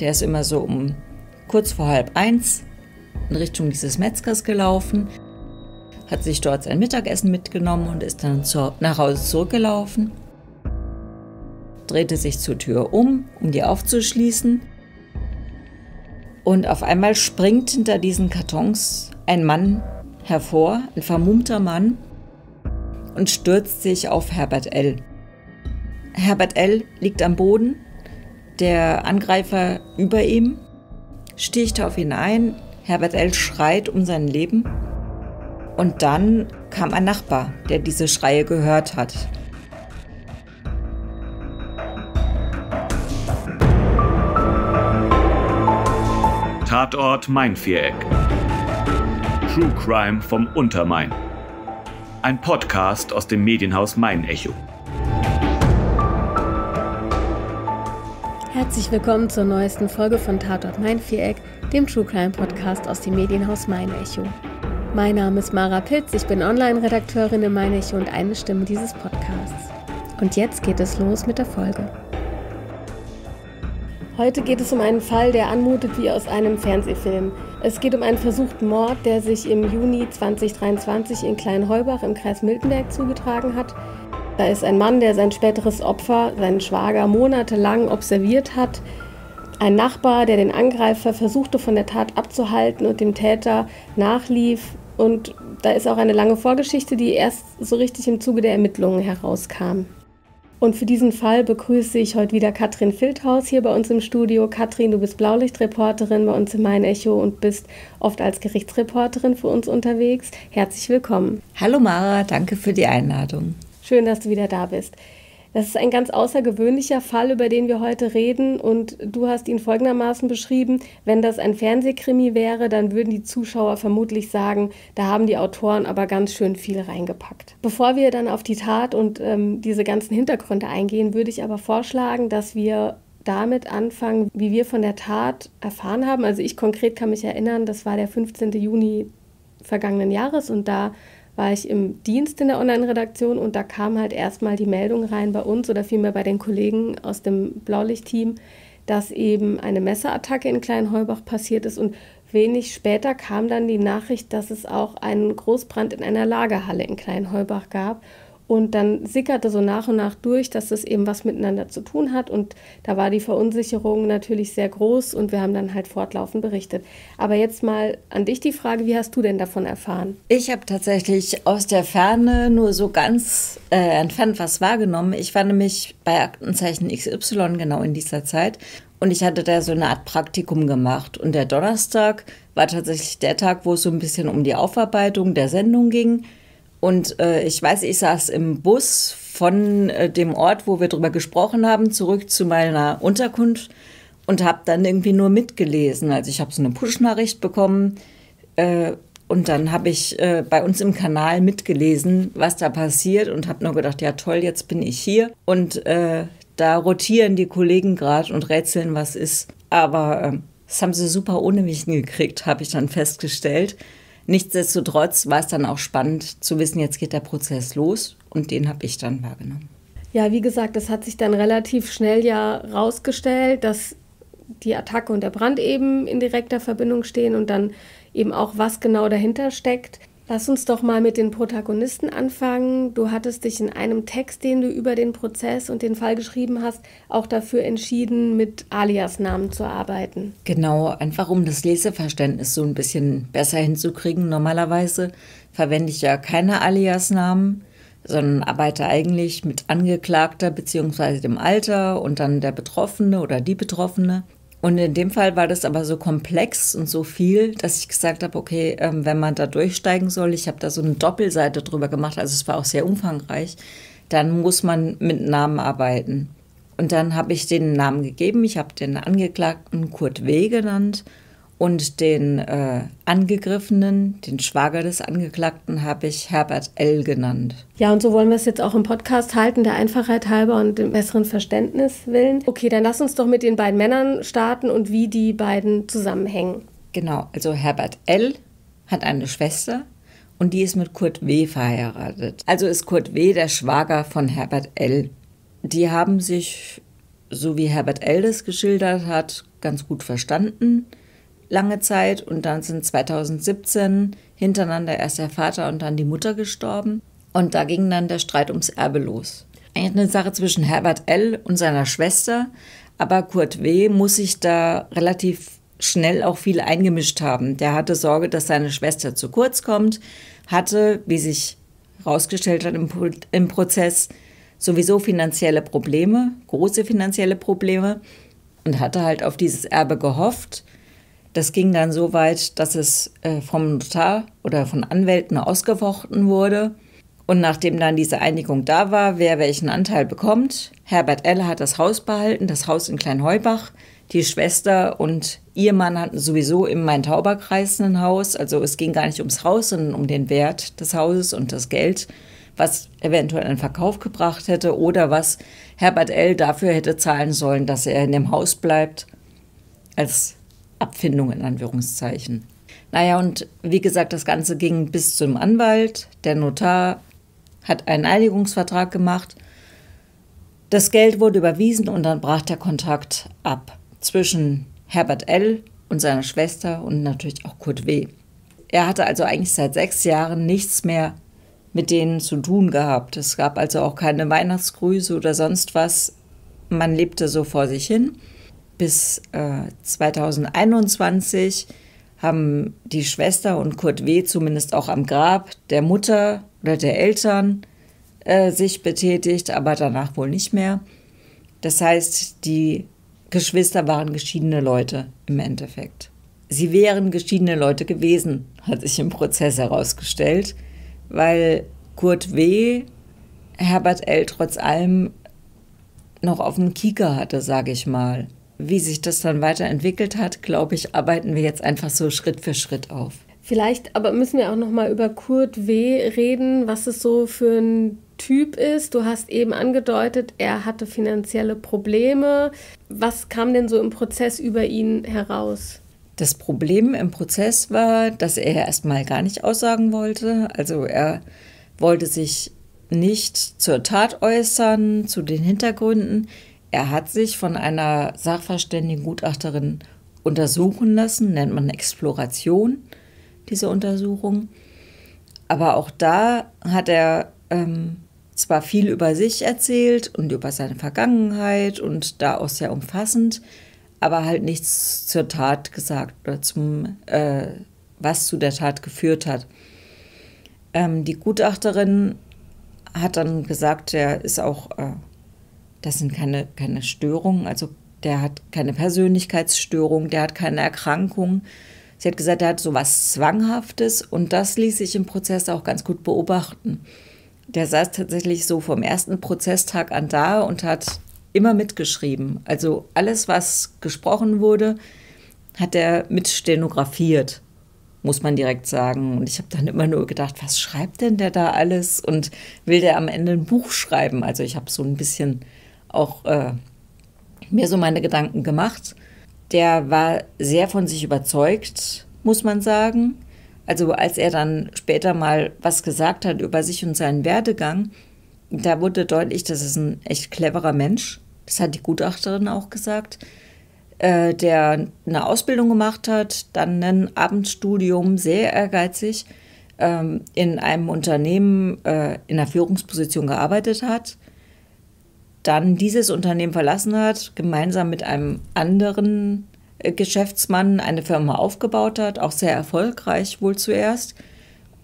Der ist immer so um kurz vor halb eins in Richtung dieses Metzgers gelaufen, hat sich dort sein Mittagessen mitgenommen und ist dann zur, nach Hause zurückgelaufen, drehte sich zur Tür um, um die aufzuschließen. Und auf einmal springt hinter diesen Kartons ein Mann hervor, ein vermummter Mann, und stürzt sich auf Herbert L. Herbert L. liegt am Boden, der Angreifer über ihm, sticht auf ihn ein, Herbert L. schreit um sein Leben und dann kam ein Nachbar, der diese Schreie gehört hat. Tatort Mainviereck. True Crime vom Untermain. Ein Podcast aus dem Medienhaus Main Echo. Herzlich willkommen zur neuesten Folge von Tatort Mainviereck, dem True Crime Podcast aus dem Medienhaus Main Echo. Mein Name ist Mara Pitz, ich bin Online-Redakteurin im Main Echo und eine Stimme dieses Podcasts. Und jetzt geht es los mit der Folge. Heute geht es um einen Fall, der anmutet wie aus einem Fernsehfilm. Es geht um einen versuchten Mord, der sich im Juni 2023 in Kleinheubach im Kreis Miltenberg zugetragen hat. Da ist ein Mann, der sein späteres Opfer, seinen Schwager, monatelang observiert hat. Ein Nachbar, der den Angreifer versuchte von der Tat abzuhalten und dem Täter nachlief. Und da ist auch eine lange Vorgeschichte, die erst so richtig im Zuge der Ermittlungen herauskam. Und für diesen Fall begrüße ich heute wieder Katrin Filthaus hier bei uns im Studio. Katrin, du bist Blaulichtreporterin bei uns im Main Echo und bist oft als Gerichtsreporterin für uns unterwegs. Herzlich willkommen. Hallo Mara, danke für die Einladung. Schön, dass du wieder da bist. Das ist ein ganz außergewöhnlicher Fall, über den wir heute reden. Und du hast ihn folgendermaßen beschrieben. Wenn das ein Fernsehkrimi wäre, dann würden die Zuschauer vermutlich sagen, da haben die Autoren aber ganz schön viel reingepackt. Bevor wir dann auf die Tat und ähm, diese ganzen Hintergründe eingehen, würde ich aber vorschlagen, dass wir damit anfangen, wie wir von der Tat erfahren haben. Also ich konkret kann mich erinnern, das war der 15. Juni vergangenen Jahres und da war ich im Dienst in der Online-Redaktion und da kam halt erstmal die Meldung rein bei uns oder vielmehr bei den Kollegen aus dem Blaulicht-Team, dass eben eine Messerattacke in Kleinheubach passiert ist und wenig später kam dann die Nachricht, dass es auch einen Großbrand in einer Lagerhalle in Kleinheubach gab und dann sickerte so nach und nach durch, dass das eben was miteinander zu tun hat. Und da war die Verunsicherung natürlich sehr groß und wir haben dann halt fortlaufend berichtet. Aber jetzt mal an dich die Frage, wie hast du denn davon erfahren? Ich habe tatsächlich aus der Ferne nur so ganz äh, entfernt was wahrgenommen. Ich war nämlich bei Aktenzeichen XY genau in dieser Zeit und ich hatte da so eine Art Praktikum gemacht. Und der Donnerstag war tatsächlich der Tag, wo es so ein bisschen um die Aufarbeitung der Sendung ging. Und äh, ich weiß, ich saß im Bus von äh, dem Ort, wo wir drüber gesprochen haben, zurück zu meiner Unterkunft und habe dann irgendwie nur mitgelesen. Also ich habe so eine Push-Nachricht bekommen äh, und dann habe ich äh, bei uns im Kanal mitgelesen, was da passiert und habe nur gedacht, ja toll, jetzt bin ich hier. Und äh, da rotieren die Kollegen gerade und rätseln, was ist. Aber äh, das haben sie super ohne mich hingekriegt, habe ich dann festgestellt. Nichtsdestotrotz war es dann auch spannend zu wissen, jetzt geht der Prozess los und den habe ich dann wahrgenommen. Ja, wie gesagt, es hat sich dann relativ schnell ja rausgestellt, dass die Attacke und der Brand eben in direkter Verbindung stehen und dann eben auch, was genau dahinter steckt. Lass uns doch mal mit den Protagonisten anfangen. Du hattest dich in einem Text, den du über den Prozess und den Fall geschrieben hast, auch dafür entschieden, mit Alias-Namen zu arbeiten. Genau, einfach um das Leseverständnis so ein bisschen besser hinzukriegen. Normalerweise verwende ich ja keine Alias-Namen, sondern arbeite eigentlich mit Angeklagter bzw. dem Alter und dann der Betroffene oder die Betroffene. Und in dem Fall war das aber so komplex und so viel, dass ich gesagt habe, okay, ähm, wenn man da durchsteigen soll, ich habe da so eine Doppelseite drüber gemacht, also es war auch sehr umfangreich, dann muss man mit Namen arbeiten. Und dann habe ich den Namen gegeben, ich habe den Angeklagten Kurt W. genannt und den äh, Angegriffenen, den Schwager des Angeklagten, habe ich Herbert L. genannt. Ja, und so wollen wir es jetzt auch im Podcast halten, der Einfachheit halber und dem besseren Verständnis willen. Okay, dann lass uns doch mit den beiden Männern starten und wie die beiden zusammenhängen. Genau, also Herbert L. hat eine Schwester und die ist mit Kurt W. verheiratet. Also ist Kurt W. der Schwager von Herbert L. Die haben sich so wie Herbert Eldes geschildert hat, ganz gut verstanden lange Zeit und dann sind 2017 hintereinander erst der Vater und dann die Mutter gestorben und da ging dann der Streit ums Erbe los. Eigentlich eine Sache zwischen Herbert L. und seiner Schwester, aber Kurt W. muss sich da relativ schnell auch viel eingemischt haben. Der hatte Sorge, dass seine Schwester zu kurz kommt, hatte, wie sich herausgestellt hat im, im Prozess, sowieso finanzielle Probleme, große finanzielle Probleme und hatte halt auf dieses Erbe gehofft. Das ging dann so weit, dass es äh, vom Notar oder von Anwälten ausgefochten wurde. Und nachdem dann diese Einigung da war, wer welchen Anteil bekommt, Herbert L. hat das Haus behalten, das Haus in Kleinheubach. Die Schwester und ihr Mann hatten sowieso im Main-Tauber-Kreis ein Haus. Also es ging gar nicht ums Haus, sondern um den Wert des Hauses und das Geld was eventuell einen Verkauf gebracht hätte oder was Herbert L. dafür hätte zahlen sollen, dass er in dem Haus bleibt, als Abfindung in Anführungszeichen. Naja, und wie gesagt, das Ganze ging bis zum Anwalt. Der Notar hat einen Einigungsvertrag gemacht. Das Geld wurde überwiesen und dann brach der Kontakt ab zwischen Herbert L. und seiner Schwester und natürlich auch Kurt W. Er hatte also eigentlich seit sechs Jahren nichts mehr mit denen zu tun gehabt. Es gab also auch keine Weihnachtsgrüße oder sonst was. Man lebte so vor sich hin. Bis äh, 2021 haben die Schwester und Kurt W. zumindest auch am Grab der Mutter oder der Eltern äh, sich betätigt, aber danach wohl nicht mehr. Das heißt, die Geschwister waren geschiedene Leute im Endeffekt. Sie wären geschiedene Leute gewesen, hat sich im Prozess herausgestellt weil Kurt W. Herbert L. trotz allem noch auf dem Kieker hatte, sage ich mal. Wie sich das dann weiterentwickelt hat, glaube ich, arbeiten wir jetzt einfach so Schritt für Schritt auf. Vielleicht aber müssen wir auch noch mal über Kurt W. reden, was es so für ein Typ ist. Du hast eben angedeutet, er hatte finanzielle Probleme. Was kam denn so im Prozess über ihn heraus? Das Problem im Prozess war, dass er erstmal gar nicht aussagen wollte. Also er wollte sich nicht zur Tat äußern, zu den Hintergründen. Er hat sich von einer sachverständigen Gutachterin untersuchen lassen, nennt man Exploration, diese Untersuchung. Aber auch da hat er ähm, zwar viel über sich erzählt und über seine Vergangenheit und da auch sehr umfassend, aber halt nichts zur Tat gesagt oder zum, äh, was zu der Tat geführt hat. Ähm, die Gutachterin hat dann gesagt, der ist auch, äh, das sind keine, keine Störungen, also der hat keine Persönlichkeitsstörung, der hat keine Erkrankung. Sie hat gesagt, er hat so was Zwanghaftes und das ließ sich im Prozess auch ganz gut beobachten. Der saß tatsächlich so vom ersten Prozesstag an da und hat immer mitgeschrieben. Also alles, was gesprochen wurde, hat er mit stenografiert, muss man direkt sagen. Und ich habe dann immer nur gedacht, was schreibt denn der da alles? Und will der am Ende ein Buch schreiben? Also ich habe so ein bisschen auch äh, mir so meine Gedanken gemacht. Der war sehr von sich überzeugt, muss man sagen. Also als er dann später mal was gesagt hat über sich und seinen Werdegang, da wurde deutlich, das ist ein echt cleverer Mensch das hat die Gutachterin auch gesagt, äh, der eine Ausbildung gemacht hat, dann ein Abendstudium, sehr ehrgeizig, ähm, in einem Unternehmen äh, in einer Führungsposition gearbeitet hat, dann dieses Unternehmen verlassen hat, gemeinsam mit einem anderen äh, Geschäftsmann eine Firma aufgebaut hat, auch sehr erfolgreich wohl zuerst.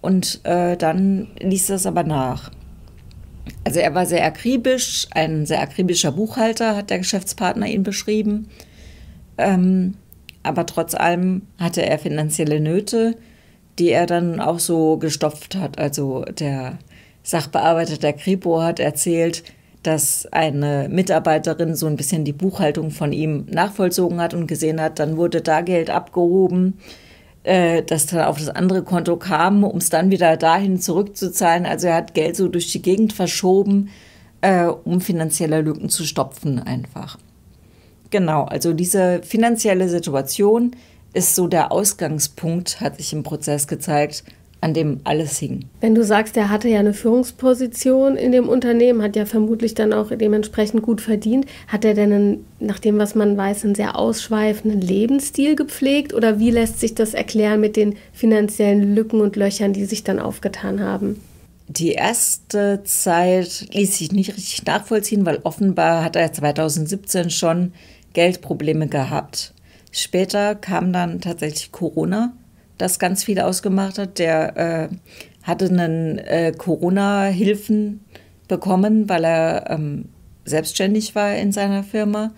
Und äh, dann ließ das aber nach. Also er war sehr akribisch, ein sehr akribischer Buchhalter, hat der Geschäftspartner ihn beschrieben. Ähm, aber trotz allem hatte er finanzielle Nöte, die er dann auch so gestopft hat. Also der Sachbearbeiter der Kripo hat erzählt, dass eine Mitarbeiterin so ein bisschen die Buchhaltung von ihm nachvollzogen hat und gesehen hat, dann wurde da Geld abgehoben äh, das dann auf das andere Konto kam, um es dann wieder dahin zurückzuzahlen. Also er hat Geld so durch die Gegend verschoben, äh, um finanzielle Lücken zu stopfen einfach. Genau, also diese finanzielle Situation ist so der Ausgangspunkt, hat sich im Prozess gezeigt, an dem alles hing. Wenn du sagst, er hatte ja eine Führungsposition in dem Unternehmen, hat ja vermutlich dann auch dementsprechend gut verdient, hat er denn, einen, nach dem, was man weiß, einen sehr ausschweifenden Lebensstil gepflegt oder wie lässt sich das erklären mit den finanziellen Lücken und Löchern, die sich dann aufgetan haben? Die erste Zeit ließ sich nicht richtig nachvollziehen, weil offenbar hat er 2017 schon Geldprobleme gehabt. Später kam dann tatsächlich Corona das ganz viel ausgemacht hat. Der äh, hatte einen äh, Corona-Hilfen bekommen, weil er ähm, selbstständig war in seiner Firma,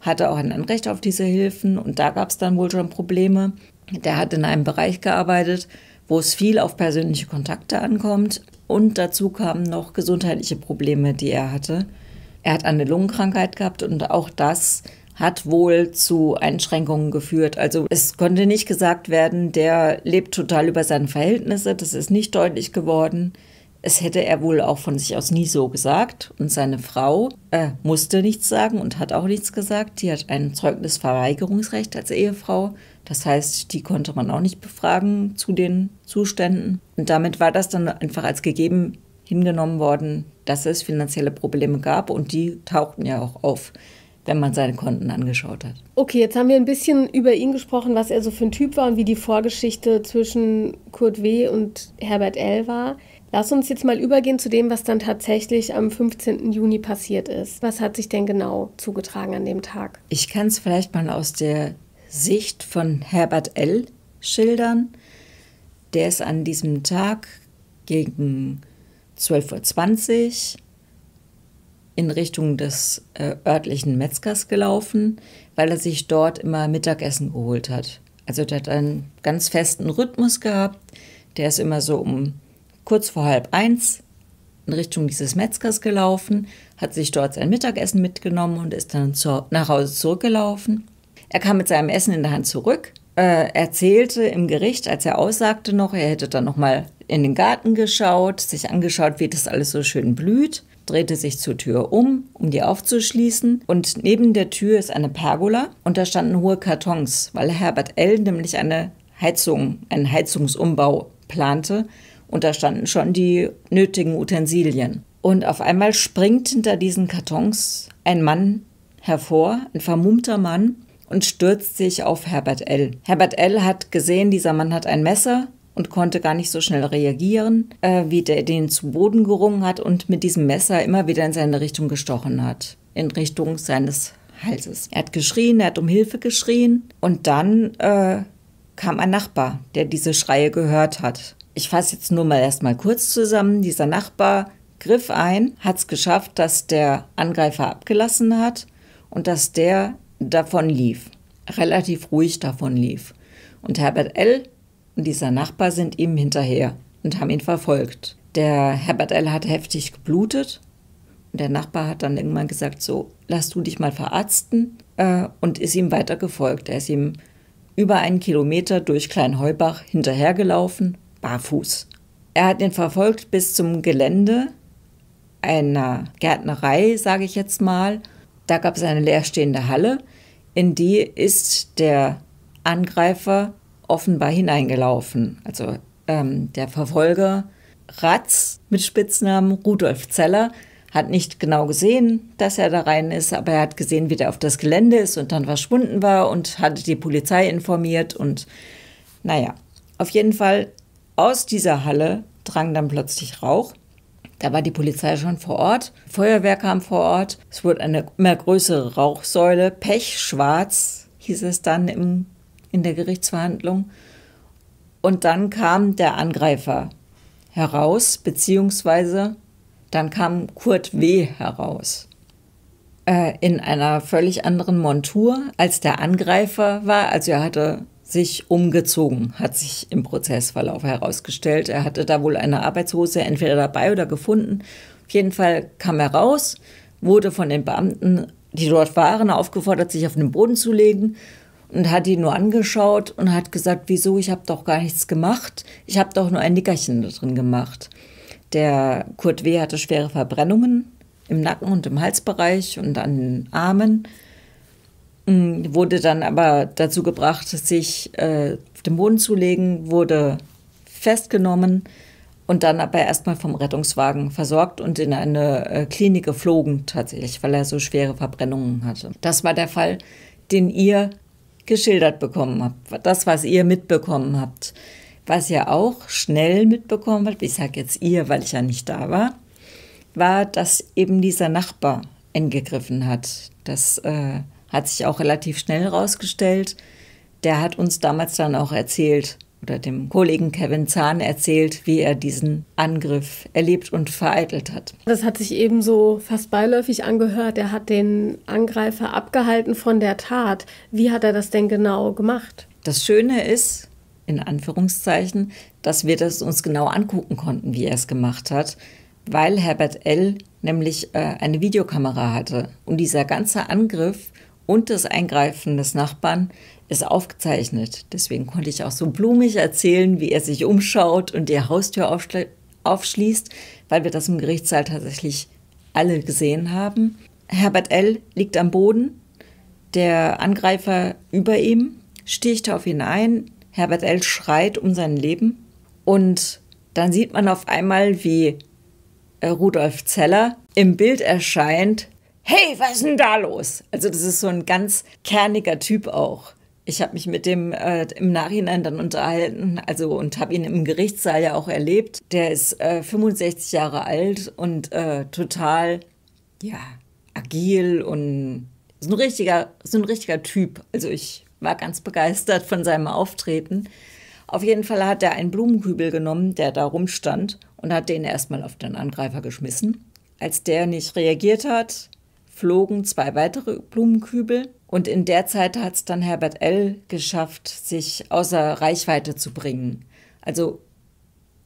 hatte auch ein Anrecht auf diese Hilfen und da gab es dann wohl schon Probleme. Der hat in einem Bereich gearbeitet, wo es viel auf persönliche Kontakte ankommt und dazu kamen noch gesundheitliche Probleme, die er hatte. Er hat eine Lungenkrankheit gehabt und auch das hat wohl zu Einschränkungen geführt. Also es konnte nicht gesagt werden, der lebt total über seine Verhältnisse. Das ist nicht deutlich geworden. Es hätte er wohl auch von sich aus nie so gesagt. Und seine Frau äh, musste nichts sagen und hat auch nichts gesagt. Die hat ein Zeugnisverweigerungsrecht als Ehefrau. Das heißt, die konnte man auch nicht befragen zu den Zuständen. Und damit war das dann einfach als gegeben hingenommen worden, dass es finanzielle Probleme gab. Und die tauchten ja auch auf wenn man seine Konten angeschaut hat. Okay, jetzt haben wir ein bisschen über ihn gesprochen, was er so für ein Typ war und wie die Vorgeschichte zwischen Kurt W. und Herbert L. war. Lass uns jetzt mal übergehen zu dem, was dann tatsächlich am 15. Juni passiert ist. Was hat sich denn genau zugetragen an dem Tag? Ich kann es vielleicht mal aus der Sicht von Herbert L. schildern. Der ist an diesem Tag gegen 12.20 Uhr in Richtung des äh, örtlichen Metzgers gelaufen, weil er sich dort immer Mittagessen geholt hat. Also der hat einen ganz festen Rhythmus gehabt. Der ist immer so um kurz vor halb eins in Richtung dieses Metzgers gelaufen, hat sich dort sein Mittagessen mitgenommen und ist dann zu, nach Hause zurückgelaufen. Er kam mit seinem Essen in der Hand zurück, äh, erzählte im Gericht, als er aussagte noch, er hätte dann noch mal in den Garten geschaut, sich angeschaut, wie das alles so schön blüht drehte sich zur Tür um, um die aufzuschließen. Und neben der Tür ist eine Pergola und da standen hohe Kartons, weil Herbert L. nämlich eine Heizung, einen Heizungsumbau plante. Und da standen schon die nötigen Utensilien. Und auf einmal springt hinter diesen Kartons ein Mann hervor, ein vermummter Mann, und stürzt sich auf Herbert L. Herbert L. hat gesehen, dieser Mann hat ein Messer und konnte gar nicht so schnell reagieren, äh, wie der den zu Boden gerungen hat und mit diesem Messer immer wieder in seine Richtung gestochen hat, in Richtung seines Halses. Er hat geschrien, er hat um Hilfe geschrien und dann äh, kam ein Nachbar, der diese Schreie gehört hat. Ich fasse jetzt nur mal erstmal kurz zusammen. Dieser Nachbar griff ein, hat es geschafft, dass der Angreifer abgelassen hat und dass der davon lief, relativ ruhig davon lief. Und Herbert L und dieser Nachbar sind ihm hinterher und haben ihn verfolgt. Der Herbert L. hat heftig geblutet und der Nachbar hat dann irgendwann gesagt, so, lass du dich mal verarzten äh, und ist ihm weiter gefolgt. Er ist ihm über einen Kilometer durch Kleinheubach hinterhergelaufen, barfuß. Er hat ihn verfolgt bis zum Gelände einer Gärtnerei, sage ich jetzt mal. Da gab es eine leerstehende Halle, in die ist der Angreifer offenbar hineingelaufen. Also ähm, der Verfolger Ratz mit Spitznamen Rudolf Zeller hat nicht genau gesehen, dass er da rein ist, aber er hat gesehen, wie der auf das Gelände ist und dann verschwunden war und hatte die Polizei informiert und naja, auf jeden Fall aus dieser Halle drang dann plötzlich Rauch. Da war die Polizei schon vor Ort, Feuerwehr kam vor Ort, es wurde eine immer größere Rauchsäule, pechschwarz hieß es dann im in der Gerichtsverhandlung. Und dann kam der Angreifer heraus, beziehungsweise dann kam Kurt W. heraus. Äh, in einer völlig anderen Montur als der Angreifer war. Also er hatte sich umgezogen, hat sich im Prozessverlauf herausgestellt. Er hatte da wohl eine Arbeitshose entweder dabei oder gefunden. Auf jeden Fall kam er raus, wurde von den Beamten, die dort waren, aufgefordert, sich auf den Boden zu legen und hat ihn nur angeschaut und hat gesagt, wieso, ich habe doch gar nichts gemacht. Ich habe doch nur ein Nickerchen da drin gemacht. Der Kurt W. hatte schwere Verbrennungen im Nacken und im Halsbereich und an den Armen. Mm, wurde dann aber dazu gebracht, sich äh, auf den Boden zu legen, wurde festgenommen und dann aber erstmal vom Rettungswagen versorgt und in eine äh, Klinik geflogen tatsächlich, weil er so schwere Verbrennungen hatte. Das war der Fall, den ihr geschildert bekommen habt, das, was ihr mitbekommen habt. Was ihr auch schnell mitbekommen habt, ich sage jetzt ihr, weil ich ja nicht da war, war, dass eben dieser Nachbar eingegriffen hat. Das äh, hat sich auch relativ schnell herausgestellt. Der hat uns damals dann auch erzählt, oder dem Kollegen Kevin Zahn erzählt, wie er diesen Angriff erlebt und vereitelt hat. Das hat sich ebenso fast beiläufig angehört. Er hat den Angreifer abgehalten von der Tat. Wie hat er das denn genau gemacht? Das Schöne ist, in Anführungszeichen, dass wir das uns genau angucken konnten, wie er es gemacht hat, weil Herbert L. nämlich äh, eine Videokamera hatte. Und dieser ganze Angriff und das Eingreifen des Nachbarn ist aufgezeichnet. Deswegen konnte ich auch so blumig erzählen, wie er sich umschaut und die Haustür aufschließt, weil wir das im Gerichtssaal tatsächlich alle gesehen haben. Herbert L. liegt am Boden, der Angreifer über ihm, sticht auf ihn ein. Herbert L. schreit um sein Leben und dann sieht man auf einmal, wie äh, Rudolf Zeller im Bild erscheint. Hey, was ist denn da los? Also das ist so ein ganz kerniger Typ auch ich habe mich mit dem äh, im Nachhinein dann unterhalten, also und habe ihn im Gerichtssaal ja auch erlebt. Der ist äh, 65 Jahre alt und äh, total, ja, agil und ist ein richtiger, ist ein richtiger Typ. Also ich war ganz begeistert von seinem Auftreten. Auf jeden Fall hat er einen Blumenkübel genommen, der da rumstand und hat den erstmal auf den Angreifer geschmissen. Als der nicht reagiert hat, flogen zwei weitere Blumenkübel und in der Zeit hat es dann Herbert L. geschafft, sich außer Reichweite zu bringen. Also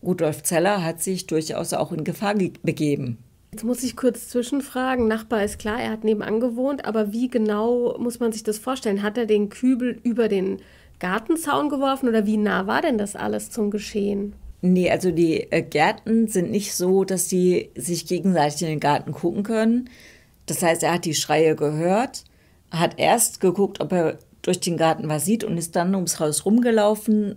Rudolf Zeller hat sich durchaus auch in Gefahr begeben. Jetzt muss ich kurz zwischenfragen. Nachbar ist klar, er hat nebenan gewohnt, aber wie genau muss man sich das vorstellen? Hat er den Kübel über den Gartenzaun geworfen oder wie nah war denn das alles zum Geschehen? Nee, also die äh, Gärten sind nicht so, dass sie sich gegenseitig in den Garten gucken können. Das heißt, er hat die Schreie gehört hat erst geguckt, ob er durch den Garten was sieht und ist dann ums Haus rumgelaufen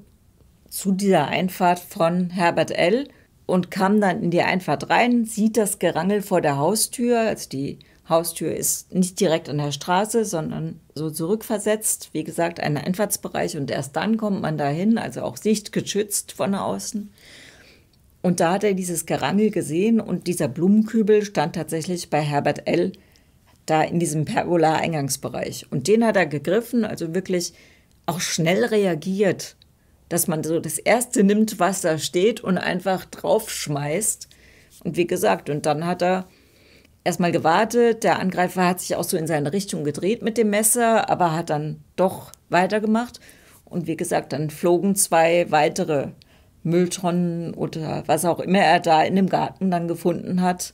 zu dieser Einfahrt von Herbert L. und kam dann in die Einfahrt rein, sieht das Gerangel vor der Haustür. Also die Haustür ist nicht direkt an der Straße, sondern so zurückversetzt. Wie gesagt, ein Einfahrtsbereich und erst dann kommt man dahin, also auch sichtgeschützt von außen. Und da hat er dieses Gerangel gesehen und dieser Blumenkübel stand tatsächlich bei Herbert L da in diesem Pergola-Eingangsbereich. Und den hat er gegriffen, also wirklich auch schnell reagiert, dass man so das Erste nimmt, was da steht und einfach draufschmeißt. Und wie gesagt, und dann hat er erstmal gewartet. Der Angreifer hat sich auch so in seine Richtung gedreht mit dem Messer, aber hat dann doch weitergemacht. Und wie gesagt, dann flogen zwei weitere Mülltonnen oder was auch immer er da in dem Garten dann gefunden hat,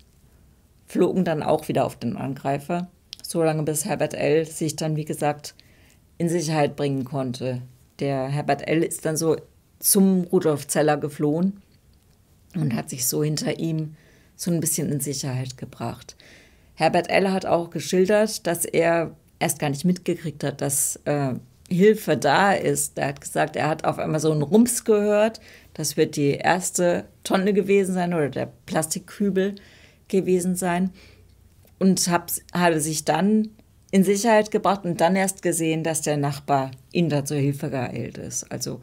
flogen dann auch wieder auf den Angreifer, solange bis Herbert L. sich dann, wie gesagt, in Sicherheit bringen konnte. Der Herbert L. ist dann so zum Rudolf Zeller geflohen und hat sich so hinter ihm so ein bisschen in Sicherheit gebracht. Herbert L. hat auch geschildert, dass er erst gar nicht mitgekriegt hat, dass äh, Hilfe da ist. Er hat gesagt, er hat auf einmal so einen Rums gehört. Das wird die erste Tonne gewesen sein oder der Plastikkübel gewesen sein und hab, habe sich dann in Sicherheit gebracht und dann erst gesehen, dass der Nachbar ihm da zur Hilfe geeilt ist. Also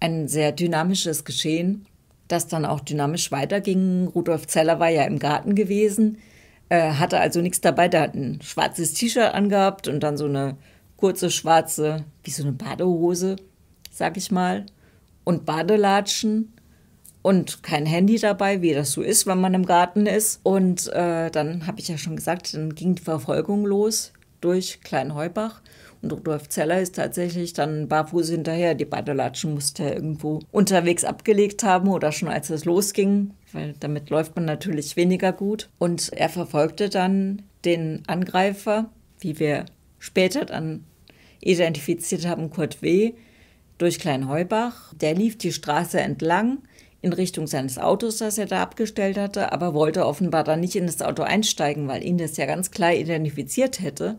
ein sehr dynamisches Geschehen, das dann auch dynamisch weiterging. Rudolf Zeller war ja im Garten gewesen, äh, hatte also nichts dabei. Der hat ein schwarzes T-Shirt angehabt und dann so eine kurze schwarze, wie so eine Badehose, sag ich mal, und Badelatschen und kein Handy dabei, wie das so ist, wenn man im Garten ist. Und äh, dann habe ich ja schon gesagt, dann ging die Verfolgung los durch Kleinheubach. Und Rudolf Zeller ist tatsächlich dann barfuß hinterher. Die Badelatschen musste er irgendwo unterwegs abgelegt haben oder schon als es losging, weil damit läuft man natürlich weniger gut. Und er verfolgte dann den Angreifer, wie wir später dann identifiziert haben, Kurt W., durch Kleinheubach. Der lief die Straße entlang in Richtung seines Autos, das er da abgestellt hatte, aber wollte offenbar dann nicht in das Auto einsteigen, weil ihn das ja ganz klar identifiziert hätte.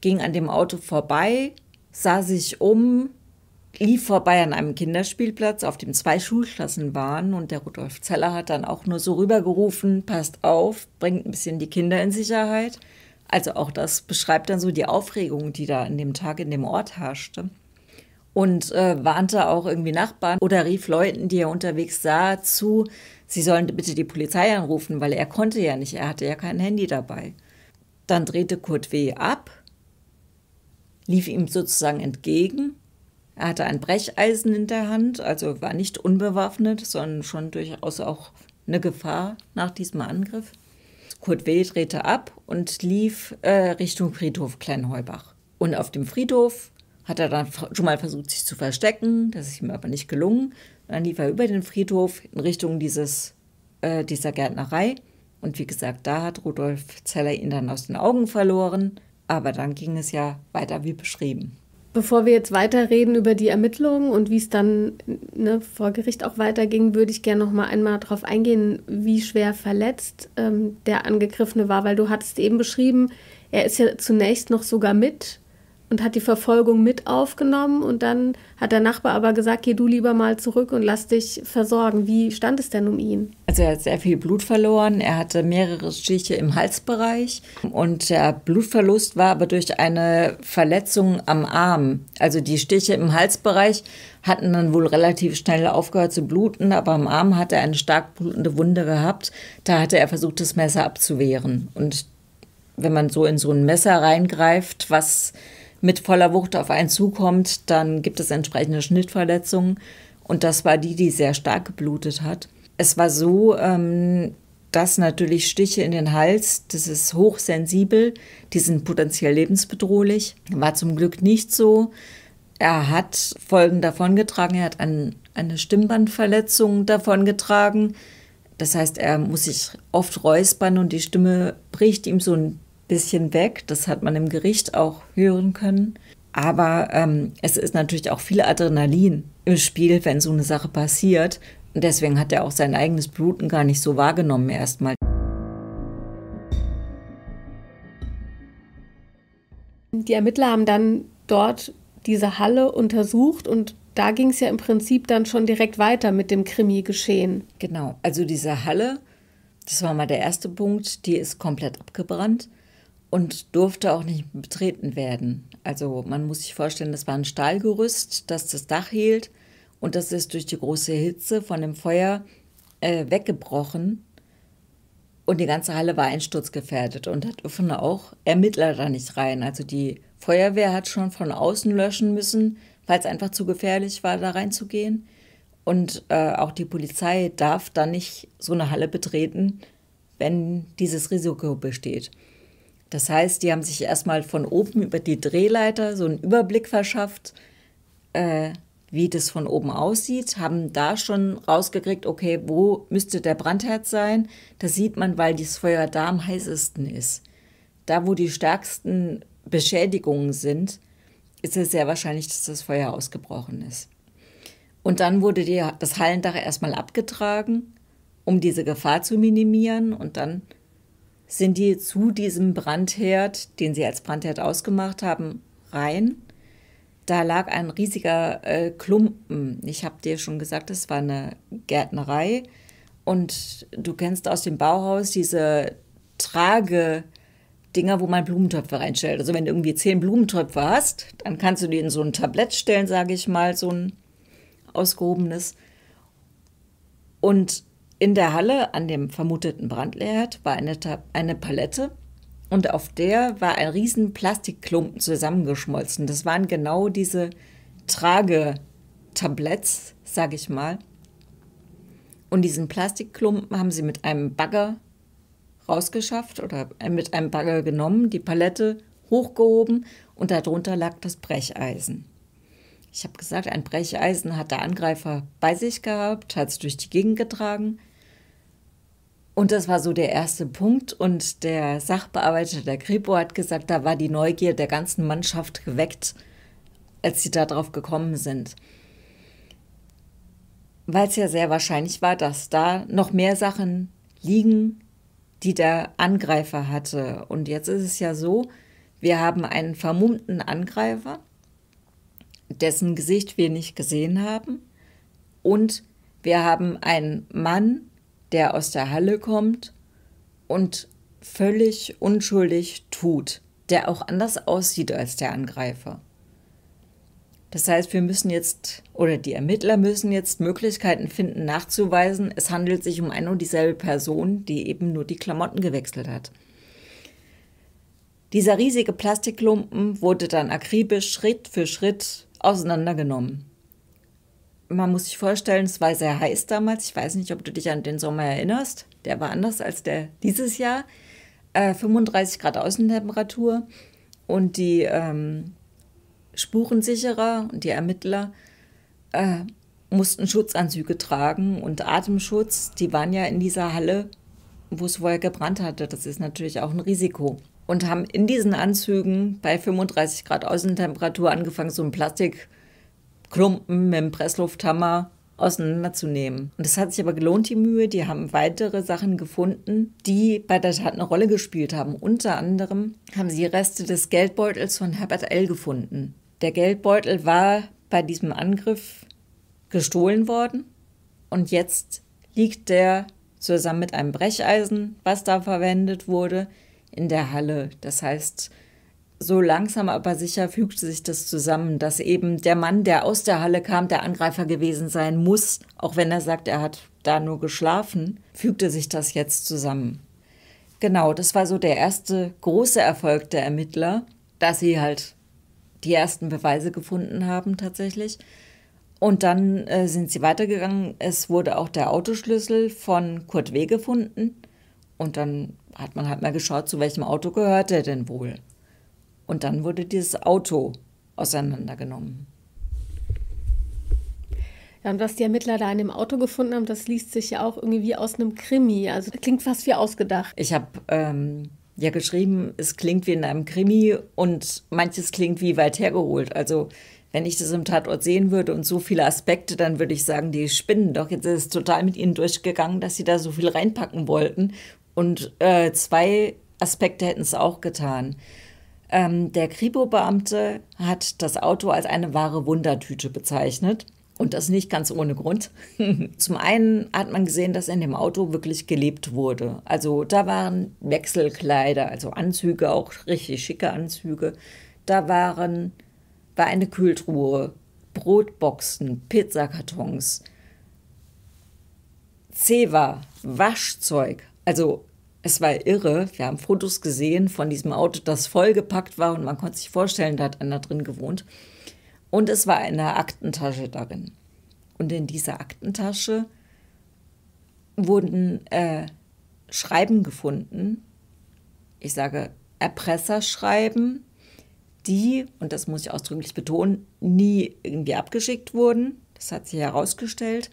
Ging an dem Auto vorbei, sah sich um lief vorbei an einem Kinderspielplatz, auf dem zwei Schulklassen waren und der Rudolf Zeller hat dann auch nur so rübergerufen, passt auf, bringt ein bisschen die Kinder in Sicherheit. Also auch das beschreibt dann so die Aufregung, die da an dem Tag in dem Ort herrschte. Und äh, warnte auch irgendwie Nachbarn oder rief Leuten, die er unterwegs sah, zu, sie sollen bitte die Polizei anrufen, weil er konnte ja nicht, er hatte ja kein Handy dabei. Dann drehte Kurt W. ab, lief ihm sozusagen entgegen er hatte ein Brecheisen in der Hand, also war nicht unbewaffnet, sondern schon durchaus auch eine Gefahr nach diesem Angriff. Kurt W. drehte ab und lief äh, Richtung Friedhof Kleinheubach. Und auf dem Friedhof hat er dann schon mal versucht, sich zu verstecken. Das ist ihm aber nicht gelungen. Dann lief er über den Friedhof in Richtung dieses, äh, dieser Gärtnerei. Und wie gesagt, da hat Rudolf Zeller ihn dann aus den Augen verloren. Aber dann ging es ja weiter wie beschrieben. Bevor wir jetzt weiterreden über die Ermittlungen und wie es dann ne, vor Gericht auch weiterging, würde ich gerne noch mal einmal darauf eingehen, wie schwer verletzt ähm, der Angegriffene war, weil du hattest eben beschrieben, er ist ja zunächst noch sogar mit und hat die Verfolgung mit aufgenommen und dann hat der Nachbar aber gesagt, geh du lieber mal zurück und lass dich versorgen. Wie stand es denn um ihn? Also er hat sehr viel Blut verloren, er hatte mehrere Stiche im Halsbereich und der Blutverlust war aber durch eine Verletzung am Arm. Also die Stiche im Halsbereich hatten dann wohl relativ schnell aufgehört zu bluten, aber am Arm hatte er eine stark blutende Wunde gehabt. Da hatte er versucht, das Messer abzuwehren. Und wenn man so in so ein Messer reingreift, was mit voller Wucht auf einen zukommt, dann gibt es entsprechende Schnittverletzungen. Und das war die, die sehr stark geblutet hat. Es war so, ähm, dass natürlich Stiche in den Hals, das ist hochsensibel, die sind potenziell lebensbedrohlich. War zum Glück nicht so. Er hat Folgen davongetragen, er hat ein, eine Stimmbandverletzung davongetragen. Das heißt, er muss sich oft räuspern und die Stimme bricht ihm so ein bisschen weg. Das hat man im Gericht auch hören können. Aber ähm, es ist natürlich auch viel Adrenalin im Spiel, wenn so eine Sache passiert. Und deswegen hat er auch sein eigenes Bluten gar nicht so wahrgenommen erstmal. Die Ermittler haben dann dort diese Halle untersucht und da ging es ja im Prinzip dann schon direkt weiter mit dem Krimi-Geschehen. Genau, also diese Halle, das war mal der erste Punkt, die ist komplett abgebrannt und durfte auch nicht betreten werden. Also man muss sich vorstellen, das war ein Stahlgerüst, das das Dach hielt und das ist durch die große Hitze von dem Feuer äh, weggebrochen und die ganze Halle war einsturzgefährdet und da dürfen auch Ermittler da nicht rein. Also die Feuerwehr hat schon von außen löschen müssen, weil es einfach zu gefährlich war, da reinzugehen. Und äh, auch die Polizei darf dann nicht so eine Halle betreten, wenn dieses Risiko besteht. Das heißt, die haben sich erstmal von oben über die Drehleiter so einen Überblick verschafft, äh, wie das von oben aussieht, haben da schon rausgekriegt, okay, wo müsste der Brandherd sein? Das sieht man, weil das Feuer da am heißesten ist. Da, wo die stärksten Beschädigungen sind, ist es sehr wahrscheinlich, dass das Feuer ausgebrochen ist. Und dann wurde die, das Hallendach erstmal abgetragen, um diese Gefahr zu minimieren. Und dann sind die zu diesem Brandherd, den sie als Brandherd ausgemacht haben, rein. Da lag ein riesiger äh, Klumpen. Ich habe dir schon gesagt, es war eine Gärtnerei. Und du kennst aus dem Bauhaus diese Trage. Dinger, wo man Blumentöpfe reinstellt. Also wenn du irgendwie zehn Blumentöpfe hast, dann kannst du die in so ein Tablett stellen, sage ich mal, so ein ausgehobenes. Und in der Halle an dem vermuteten Brandherd war eine, eine Palette und auf der war ein riesen Plastikklumpen zusammengeschmolzen. Das waren genau diese Tragetabletts, sage ich mal. Und diesen Plastikklumpen haben sie mit einem Bagger rausgeschafft oder mit einem Bagger genommen, die Palette hochgehoben und darunter lag das Brecheisen. Ich habe gesagt, ein Brecheisen hat der Angreifer bei sich gehabt, hat es durch die Gegend getragen und das war so der erste Punkt. Und der Sachbearbeiter der Kripo hat gesagt, da war die Neugier der ganzen Mannschaft geweckt, als sie darauf gekommen sind. Weil es ja sehr wahrscheinlich war, dass da noch mehr Sachen liegen, die der Angreifer hatte. Und jetzt ist es ja so, wir haben einen vermummten Angreifer, dessen Gesicht wir nicht gesehen haben. Und wir haben einen Mann, der aus der Halle kommt und völlig unschuldig tut, der auch anders aussieht als der Angreifer. Das heißt, wir müssen jetzt, oder die Ermittler müssen jetzt Möglichkeiten finden, nachzuweisen, es handelt sich um eine und dieselbe Person, die eben nur die Klamotten gewechselt hat. Dieser riesige Plastikklumpen wurde dann akribisch Schritt für Schritt auseinandergenommen. Man muss sich vorstellen, es war sehr heiß damals. Ich weiß nicht, ob du dich an den Sommer erinnerst. Der war anders als der dieses Jahr. Äh, 35 Grad Außentemperatur. Und die ähm, Spurensicherer und die Ermittler äh, mussten Schutzanzüge tragen und Atemschutz. Die waren ja in dieser Halle, wo es vorher gebrannt hatte. Das ist natürlich auch ein Risiko. Und haben in diesen Anzügen bei 35 Grad Außentemperatur angefangen, so einen Plastikklumpen mit dem Presslufthammer auseinanderzunehmen. Und es hat sich aber gelohnt, die Mühe. Die haben weitere Sachen gefunden, die bei der Tat eine Rolle gespielt haben. Unter anderem haben sie Reste des Geldbeutels von Herbert L. gefunden. Der Geldbeutel war bei diesem Angriff gestohlen worden und jetzt liegt der zusammen mit einem Brecheisen, was da verwendet wurde, in der Halle. Das heißt, so langsam aber sicher fügte sich das zusammen, dass eben der Mann, der aus der Halle kam, der Angreifer gewesen sein muss, auch wenn er sagt, er hat da nur geschlafen, fügte sich das jetzt zusammen. Genau, das war so der erste große Erfolg der Ermittler, dass sie halt die ersten Beweise gefunden haben tatsächlich. Und dann äh, sind sie weitergegangen. Es wurde auch der Autoschlüssel von Kurt W. gefunden. Und dann hat man halt mal geschaut, zu welchem Auto gehört er denn wohl. Und dann wurde dieses Auto auseinandergenommen. Ja, und was die Ermittler da in dem Auto gefunden haben, das liest sich ja auch irgendwie wie aus einem Krimi. Also klingt fast wie ausgedacht. Ich habe ähm, ja geschrieben, es klingt wie in einem Krimi und manches klingt wie weit hergeholt. Also wenn ich das im Tatort sehen würde und so viele Aspekte, dann würde ich sagen, die spinnen doch. Jetzt ist es total mit ihnen durchgegangen, dass sie da so viel reinpacken wollten. Und äh, zwei Aspekte hätten es auch getan. Ähm, der Kripo-Beamte hat das Auto als eine wahre Wundertüte bezeichnet. Und das nicht ganz ohne Grund. Zum einen hat man gesehen, dass in dem Auto wirklich gelebt wurde. Also da waren Wechselkleider, also Anzüge, auch richtig schicke Anzüge. Da waren, war eine Kühltruhe, Brotboxen, Pizzakartons, Zewa, Waschzeug. Also es war irre. Wir haben Fotos gesehen von diesem Auto, das vollgepackt war und man konnte sich vorstellen, da hat einer drin gewohnt. Und es war eine Aktentasche darin. Und in dieser Aktentasche wurden äh, Schreiben gefunden. Ich sage Erpresserschreiben, die, und das muss ich ausdrücklich betonen, nie irgendwie abgeschickt wurden. Das hat sich herausgestellt.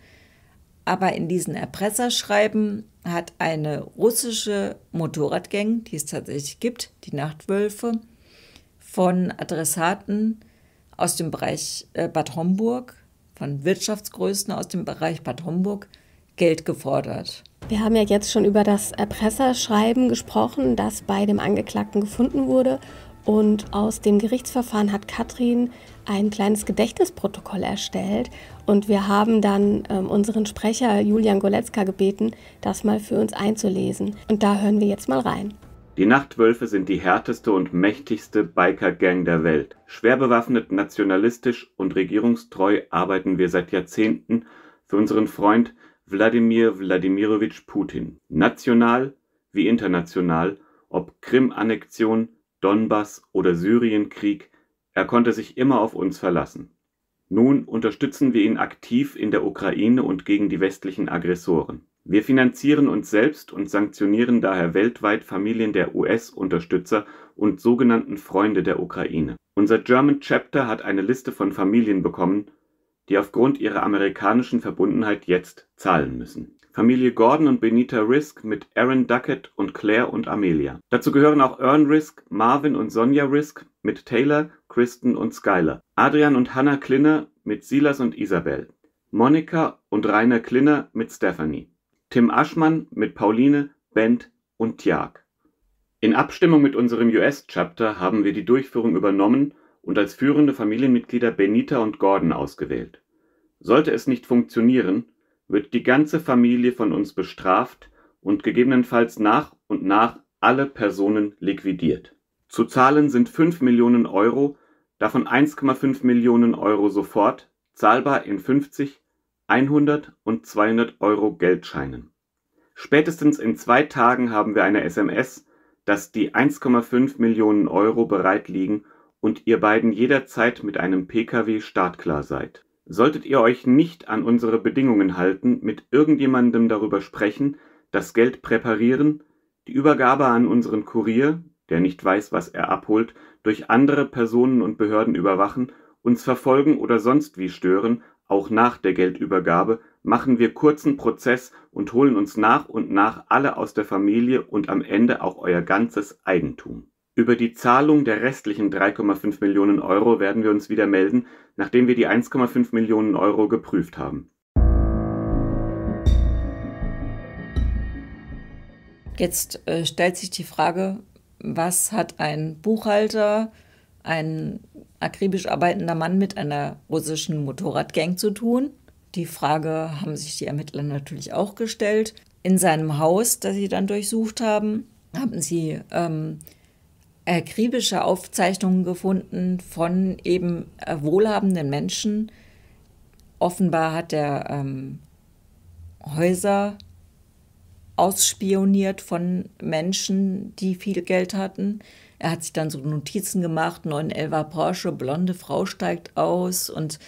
Aber in diesen Erpresserschreiben hat eine russische Motorradgang, die es tatsächlich gibt, die Nachtwölfe, von Adressaten aus dem Bereich äh, Bad Homburg, von Wirtschaftsgrößen aus dem Bereich Bad Homburg, Geld gefordert. Wir haben ja jetzt schon über das Erpresserschreiben gesprochen, das bei dem Angeklagten gefunden wurde. Und aus dem Gerichtsverfahren hat Katrin ein kleines Gedächtnisprotokoll erstellt. Und wir haben dann ähm, unseren Sprecher Julian Goletzka gebeten, das mal für uns einzulesen. Und da hören wir jetzt mal rein. Die Nachtwölfe sind die härteste und mächtigste Biker-Gang der Welt. Schwer bewaffnet, nationalistisch und regierungstreu arbeiten wir seit Jahrzehnten für unseren Freund Wladimir Wladimirowitsch Putin. National wie international, ob Krim-Annexion, Donbass oder Syrienkrieg, er konnte sich immer auf uns verlassen. Nun unterstützen wir ihn aktiv in der Ukraine und gegen die westlichen Aggressoren. Wir finanzieren uns selbst und sanktionieren daher weltweit Familien der US-Unterstützer und sogenannten Freunde der Ukraine. Unser German Chapter hat eine Liste von Familien bekommen, die aufgrund ihrer amerikanischen Verbundenheit jetzt zahlen müssen. Familie Gordon und Benita Risk mit Aaron Duckett und Claire und Amelia. Dazu gehören auch Ern Risk, Marvin und Sonja Risk mit Taylor, Kristen und Skylar. Adrian und Hannah Klinner mit Silas und Isabel. Monika und Rainer Klinner mit Stephanie. Tim Aschmann mit Pauline, Bent und Tjag. In Abstimmung mit unserem US-Chapter haben wir die Durchführung übernommen und als führende Familienmitglieder Benita und Gordon ausgewählt. Sollte es nicht funktionieren, wird die ganze Familie von uns bestraft und gegebenenfalls nach und nach alle Personen liquidiert. Zu zahlen sind 5 Millionen Euro, davon 1,5 Millionen Euro sofort, zahlbar in 50, 100 und 200 Euro Geldscheinen. Spätestens in zwei Tagen haben wir eine SMS, dass die 1,5 Millionen Euro bereit liegen und ihr beiden jederzeit mit einem Pkw startklar seid. Solltet ihr euch nicht an unsere Bedingungen halten, mit irgendjemandem darüber sprechen, das Geld präparieren, die Übergabe an unseren Kurier, der nicht weiß, was er abholt, durch andere Personen und Behörden überwachen, uns verfolgen oder sonst wie stören, auch nach der Geldübergabe, machen wir kurzen Prozess und holen uns nach und nach alle aus der Familie und am Ende auch euer ganzes Eigentum. Über die Zahlung der restlichen 3,5 Millionen Euro werden wir uns wieder melden, nachdem wir die 1,5 Millionen Euro geprüft haben. Jetzt äh, stellt sich die Frage, was hat ein Buchhalter, ein akribisch arbeitender Mann mit einer russischen Motorradgang zu tun? Die Frage haben sich die Ermittler natürlich auch gestellt. In seinem Haus, das sie dann durchsucht haben, haben sie ähm, akribische Aufzeichnungen gefunden von eben äh, wohlhabenden Menschen. Offenbar hat er ähm, Häuser ausspioniert von Menschen, die viel Geld hatten. Er hat sich dann so Notizen gemacht, 911 Porsche, blonde Frau steigt aus und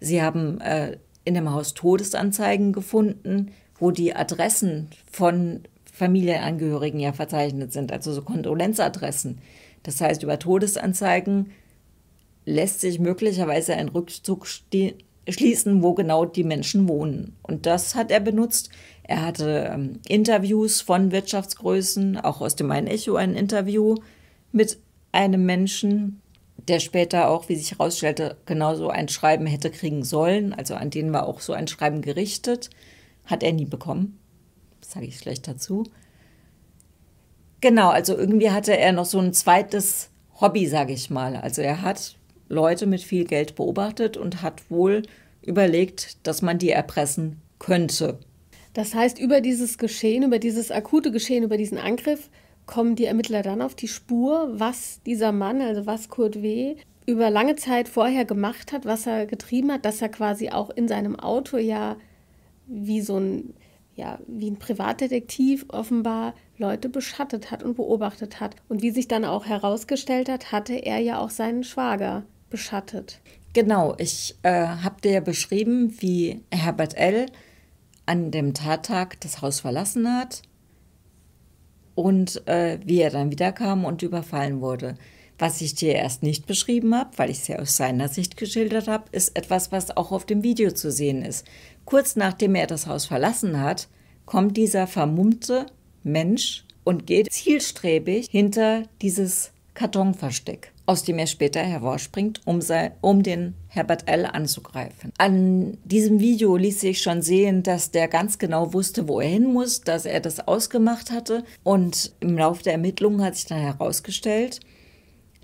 sie haben äh, in dem Haus Todesanzeigen gefunden, wo die Adressen von Familienangehörigen ja verzeichnet sind, also so Kondolenzadressen. Das heißt, über Todesanzeigen lässt sich möglicherweise ein Rückzug schließen, wo genau die Menschen wohnen. Und das hat er benutzt. Er hatte ähm, Interviews von Wirtschaftsgrößen, auch aus dem Main Echo ein Interview mit einem Menschen, der später auch, wie sich herausstellte, genauso ein Schreiben hätte kriegen sollen. Also an den war auch so ein Schreiben gerichtet. Hat er nie bekommen. Sage ich schlecht dazu. Genau, also irgendwie hatte er noch so ein zweites Hobby, sage ich mal. Also er hat Leute mit viel Geld beobachtet und hat wohl überlegt, dass man die erpressen könnte. Das heißt, über dieses Geschehen, über dieses akute Geschehen, über diesen Angriff kommen die Ermittler dann auf die Spur, was dieser Mann, also was Kurt W., über lange Zeit vorher gemacht hat, was er getrieben hat, dass er quasi auch in seinem Auto ja wie so ein ja, wie ein Privatdetektiv offenbar Leute beschattet hat und beobachtet hat. Und wie sich dann auch herausgestellt hat, hatte er ja auch seinen Schwager beschattet. Genau, ich äh, habe dir beschrieben, wie Herbert L. an dem Tattag das Haus verlassen hat und äh, wie er dann wiederkam und überfallen wurde. Was ich dir erst nicht beschrieben habe, weil ich es ja aus seiner Sicht geschildert habe, ist etwas, was auch auf dem Video zu sehen ist. Kurz nachdem er das Haus verlassen hat, kommt dieser vermummte Mensch und geht zielstrebig hinter dieses Kartonversteck, aus dem er später hervorspringt, um, sein, um den Herbert L. anzugreifen. An diesem Video ließ sich schon sehen, dass der ganz genau wusste, wo er hin muss, dass er das ausgemacht hatte. Und im Laufe der Ermittlungen hat sich dann herausgestellt,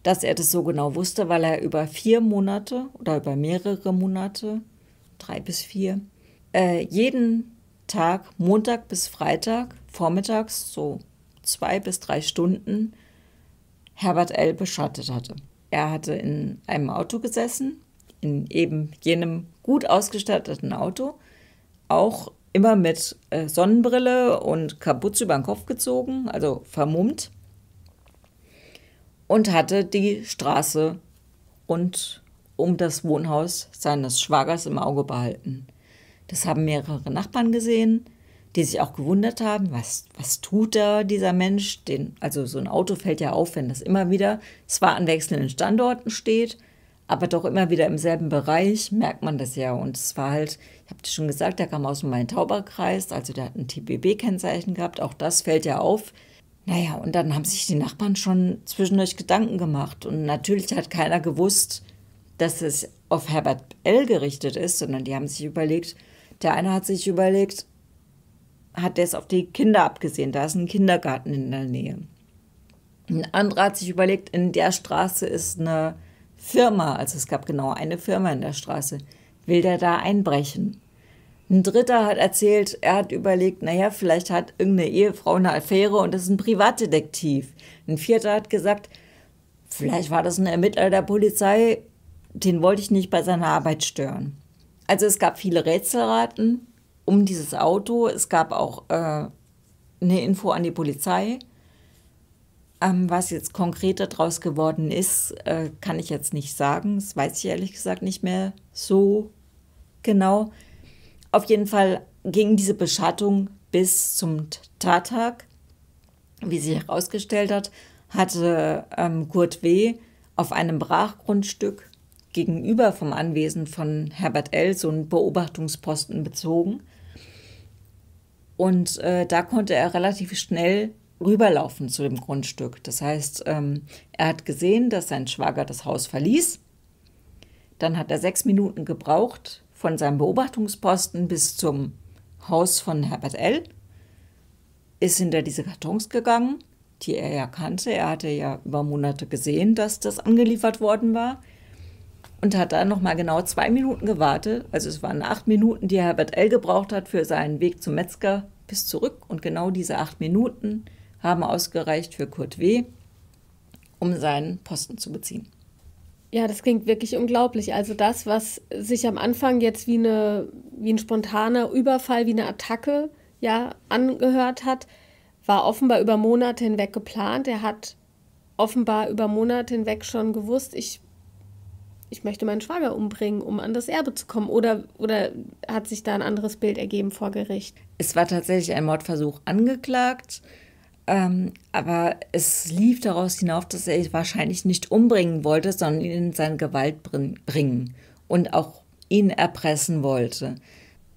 dass er das so genau wusste, weil er über vier Monate oder über mehrere Monate, drei bis vier, äh, jeden Tag, Montag bis Freitag, vormittags so zwei bis drei Stunden, Herbert L. beschattet hatte. Er hatte in einem Auto gesessen, in eben jenem gut ausgestatteten Auto, auch immer mit äh, Sonnenbrille und Kapuze über den Kopf gezogen, also vermummt, und hatte die Straße und um das Wohnhaus seines Schwagers im Auge behalten. Das haben mehrere Nachbarn gesehen, die sich auch gewundert haben, was, was tut da dieser Mensch? Den, also so ein Auto fällt ja auf, wenn das immer wieder zwar an wechselnden Standorten steht, aber doch immer wieder im selben Bereich, merkt man das ja. Und es war halt, ich habe schon gesagt, der kam aus dem Main-Tauber-Kreis, also der hat ein TBB-Kennzeichen gehabt, auch das fällt ja auf. Naja, und dann haben sich die Nachbarn schon zwischendurch Gedanken gemacht. Und natürlich hat keiner gewusst, dass es auf Herbert L. gerichtet ist, sondern die haben sich überlegt, der eine hat sich überlegt, hat er es auf die Kinder abgesehen, da ist ein Kindergarten in der Nähe. Ein anderer hat sich überlegt, in der Straße ist eine Firma, also es gab genau eine Firma in der Straße, will der da einbrechen. Ein Dritter hat erzählt, er hat überlegt, naja, vielleicht hat irgendeine Ehefrau eine Affäre und ist ein Privatdetektiv. Ein Vierter hat gesagt, vielleicht war das ein Ermittler der Polizei, den wollte ich nicht bei seiner Arbeit stören. Also es gab viele Rätselraten um dieses Auto. Es gab auch äh, eine Info an die Polizei. Ähm, was jetzt konkret daraus geworden ist, äh, kann ich jetzt nicht sagen. Das weiß ich ehrlich gesagt nicht mehr so genau. Auf jeden Fall ging diese Beschattung bis zum Tattag. Wie sich herausgestellt hat, hatte ähm, Kurt W. auf einem Brachgrundstück gegenüber vom Anwesen von Herbert L. so einen Beobachtungsposten bezogen. Und äh, da konnte er relativ schnell rüberlaufen zu dem Grundstück. Das heißt, ähm, er hat gesehen, dass sein Schwager das Haus verließ. Dann hat er sechs Minuten gebraucht von seinem Beobachtungsposten bis zum Haus von Herbert L. Ist hinter diese Kartons gegangen, die er ja kannte. Er hatte ja über Monate gesehen, dass das angeliefert worden war. Und hat dann nochmal genau zwei Minuten gewartet. Also es waren acht Minuten, die Herbert L. gebraucht hat für seinen Weg zum Metzger bis zurück. Und genau diese acht Minuten haben ausgereicht für Kurt W., um seinen Posten zu beziehen. Ja, das klingt wirklich unglaublich. Also das, was sich am Anfang jetzt wie, eine, wie ein spontaner Überfall, wie eine Attacke ja, angehört hat, war offenbar über Monate hinweg geplant. Er hat offenbar über Monate hinweg schon gewusst, ich, ich möchte meinen Schwager umbringen, um an das Erbe zu kommen. Oder, oder hat sich da ein anderes Bild ergeben vor Gericht? Es war tatsächlich ein Mordversuch angeklagt. Ähm, aber es lief daraus hinauf, dass er ihn wahrscheinlich nicht umbringen wollte, sondern ihn in seine Gewalt bringen und auch ihn erpressen wollte.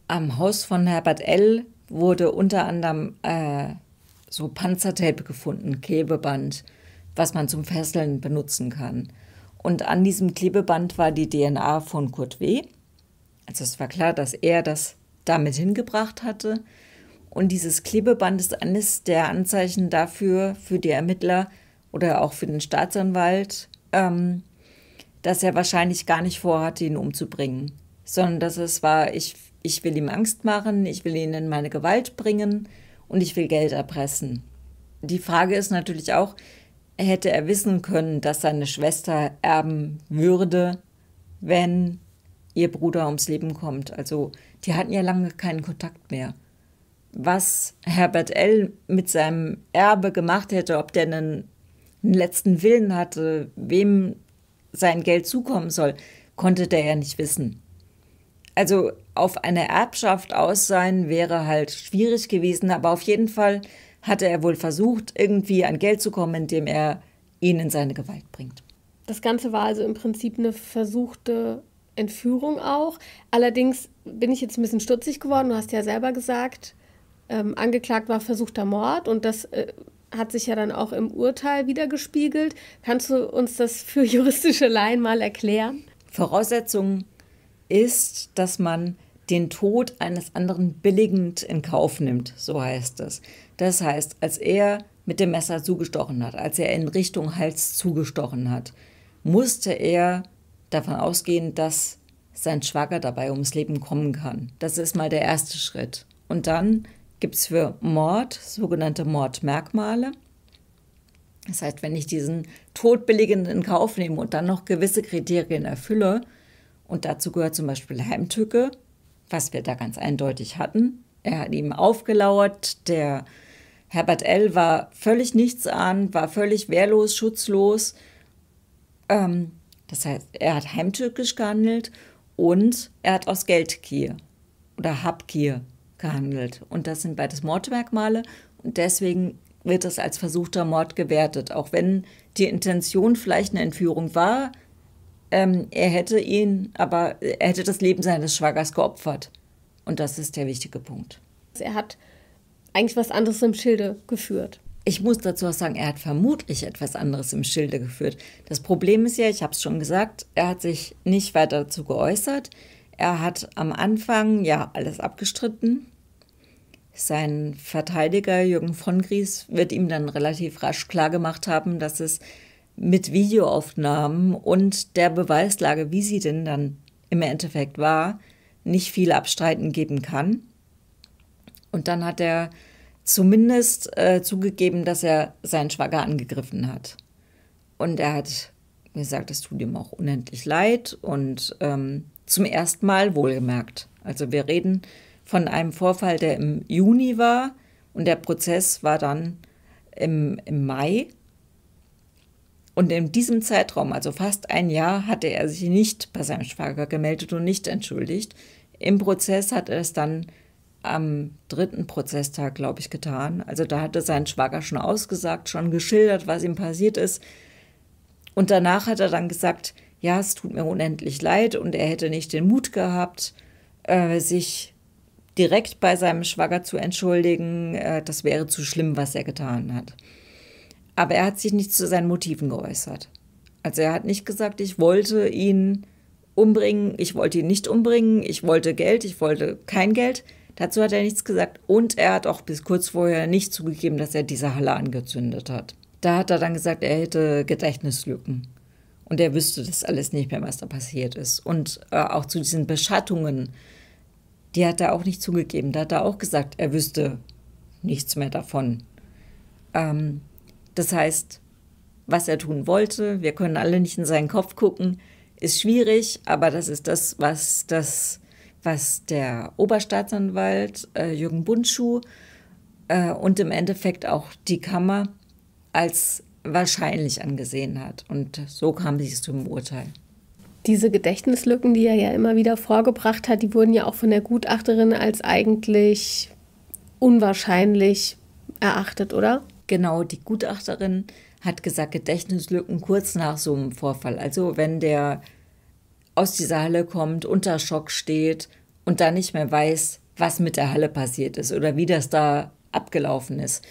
Am Haus von Herbert L. wurde unter anderem äh, so Panzertape gefunden, Klebeband, was man zum Fesseln benutzen kann. Und an diesem Klebeband war die DNA von Kurt W. Also es war klar, dass er das damit hingebracht hatte. Und dieses Klebeband ist eines der Anzeichen dafür, für die Ermittler oder auch für den Staatsanwalt, ähm, dass er wahrscheinlich gar nicht vorhatte, ihn umzubringen, sondern dass es war, ich, ich will ihm Angst machen, ich will ihn in meine Gewalt bringen und ich will Geld erpressen. Die Frage ist natürlich auch, hätte er wissen können, dass seine Schwester erben würde, wenn ihr Bruder ums Leben kommt. Also die hatten ja lange keinen Kontakt mehr was Herbert L. mit seinem Erbe gemacht hätte, ob der einen, einen letzten Willen hatte, wem sein Geld zukommen soll, konnte der ja nicht wissen. Also auf eine Erbschaft aus sein wäre halt schwierig gewesen, aber auf jeden Fall hatte er wohl versucht, irgendwie an Geld zu kommen, indem er ihn in seine Gewalt bringt. Das Ganze war also im Prinzip eine versuchte Entführung auch. Allerdings bin ich jetzt ein bisschen stutzig geworden. Du hast ja selber gesagt, ähm, angeklagt war versuchter Mord und das äh, hat sich ja dann auch im Urteil wiedergespiegelt. Kannst du uns das für juristische Laien mal erklären? Voraussetzung ist, dass man den Tod eines anderen billigend in Kauf nimmt, so heißt es. Das heißt, als er mit dem Messer zugestochen hat, als er in Richtung Hals zugestochen hat, musste er davon ausgehen, dass sein Schwager dabei ums Leben kommen kann. Das ist mal der erste Schritt. Und dann gibt es für Mord sogenannte Mordmerkmale. Das heißt, wenn ich diesen Todbilligenden in Kauf nehme und dann noch gewisse Kriterien erfülle, und dazu gehört zum Beispiel Heimtücke, was wir da ganz eindeutig hatten. Er hat ihm aufgelauert, der Herbert L. war völlig nichtsahnend, war völlig wehrlos, schutzlos. Ähm, das heißt, er hat heimtückisch gehandelt und er hat aus Geldgier oder Habgier gehandelt. Und das sind beides Mordmerkmale und deswegen wird es als versuchter Mord gewertet. Auch wenn die Intention vielleicht eine Entführung war, ähm, er hätte ihn, aber er hätte das Leben seines Schwagers geopfert. Und das ist der wichtige Punkt. Er hat eigentlich was anderes im Schilde geführt. Ich muss dazu auch sagen, er hat vermutlich etwas anderes im Schilde geführt. Das Problem ist ja, ich habe es schon gesagt, er hat sich nicht weiter dazu geäußert. Er hat am Anfang ja alles abgestritten. Sein Verteidiger Jürgen von Gries wird ihm dann relativ rasch klargemacht haben, dass es mit Videoaufnahmen und der Beweislage, wie sie denn dann im Endeffekt war, nicht viel Abstreiten geben kann. Und dann hat er zumindest äh, zugegeben, dass er seinen Schwager angegriffen hat. Und er hat gesagt, es tut ihm auch unendlich leid und ähm, zum ersten Mal wohlgemerkt. Also wir reden von einem Vorfall, der im Juni war und der Prozess war dann im, im Mai. Und in diesem Zeitraum, also fast ein Jahr, hatte er sich nicht bei seinem Schwager gemeldet und nicht entschuldigt. Im Prozess hat er es dann am dritten Prozesstag, glaube ich, getan. Also da hatte sein Schwager schon ausgesagt, schon geschildert, was ihm passiert ist. Und danach hat er dann gesagt, ja, es tut mir unendlich leid und er hätte nicht den Mut gehabt, äh, sich direkt bei seinem Schwager zu entschuldigen. Äh, das wäre zu schlimm, was er getan hat. Aber er hat sich nicht zu seinen Motiven geäußert. Also er hat nicht gesagt, ich wollte ihn umbringen, ich wollte ihn nicht umbringen, ich wollte Geld, ich wollte kein Geld. Dazu hat er nichts gesagt und er hat auch bis kurz vorher nicht zugegeben, dass er diese Halle angezündet hat. Da hat er dann gesagt, er hätte Gedächtnislücken und er wüsste das alles nicht mehr, was da passiert ist. Und äh, auch zu diesen Beschattungen, die hat er auch nicht zugegeben. Da hat er auch gesagt, er wüsste nichts mehr davon. Ähm, das heißt, was er tun wollte, wir können alle nicht in seinen Kopf gucken, ist schwierig, aber das ist das, was das was der Oberstaatsanwalt äh, Jürgen Bundschuh äh, und im Endeffekt auch die Kammer als wahrscheinlich angesehen hat. Und so kam sie zum Urteil. Diese Gedächtnislücken, die er ja immer wieder vorgebracht hat, die wurden ja auch von der Gutachterin als eigentlich unwahrscheinlich erachtet, oder? Genau, die Gutachterin hat gesagt, Gedächtnislücken kurz nach so einem Vorfall. Also wenn der aus dieser Halle kommt, unter Schock steht und dann nicht mehr weiß, was mit der Halle passiert ist oder wie das da abgelaufen ist.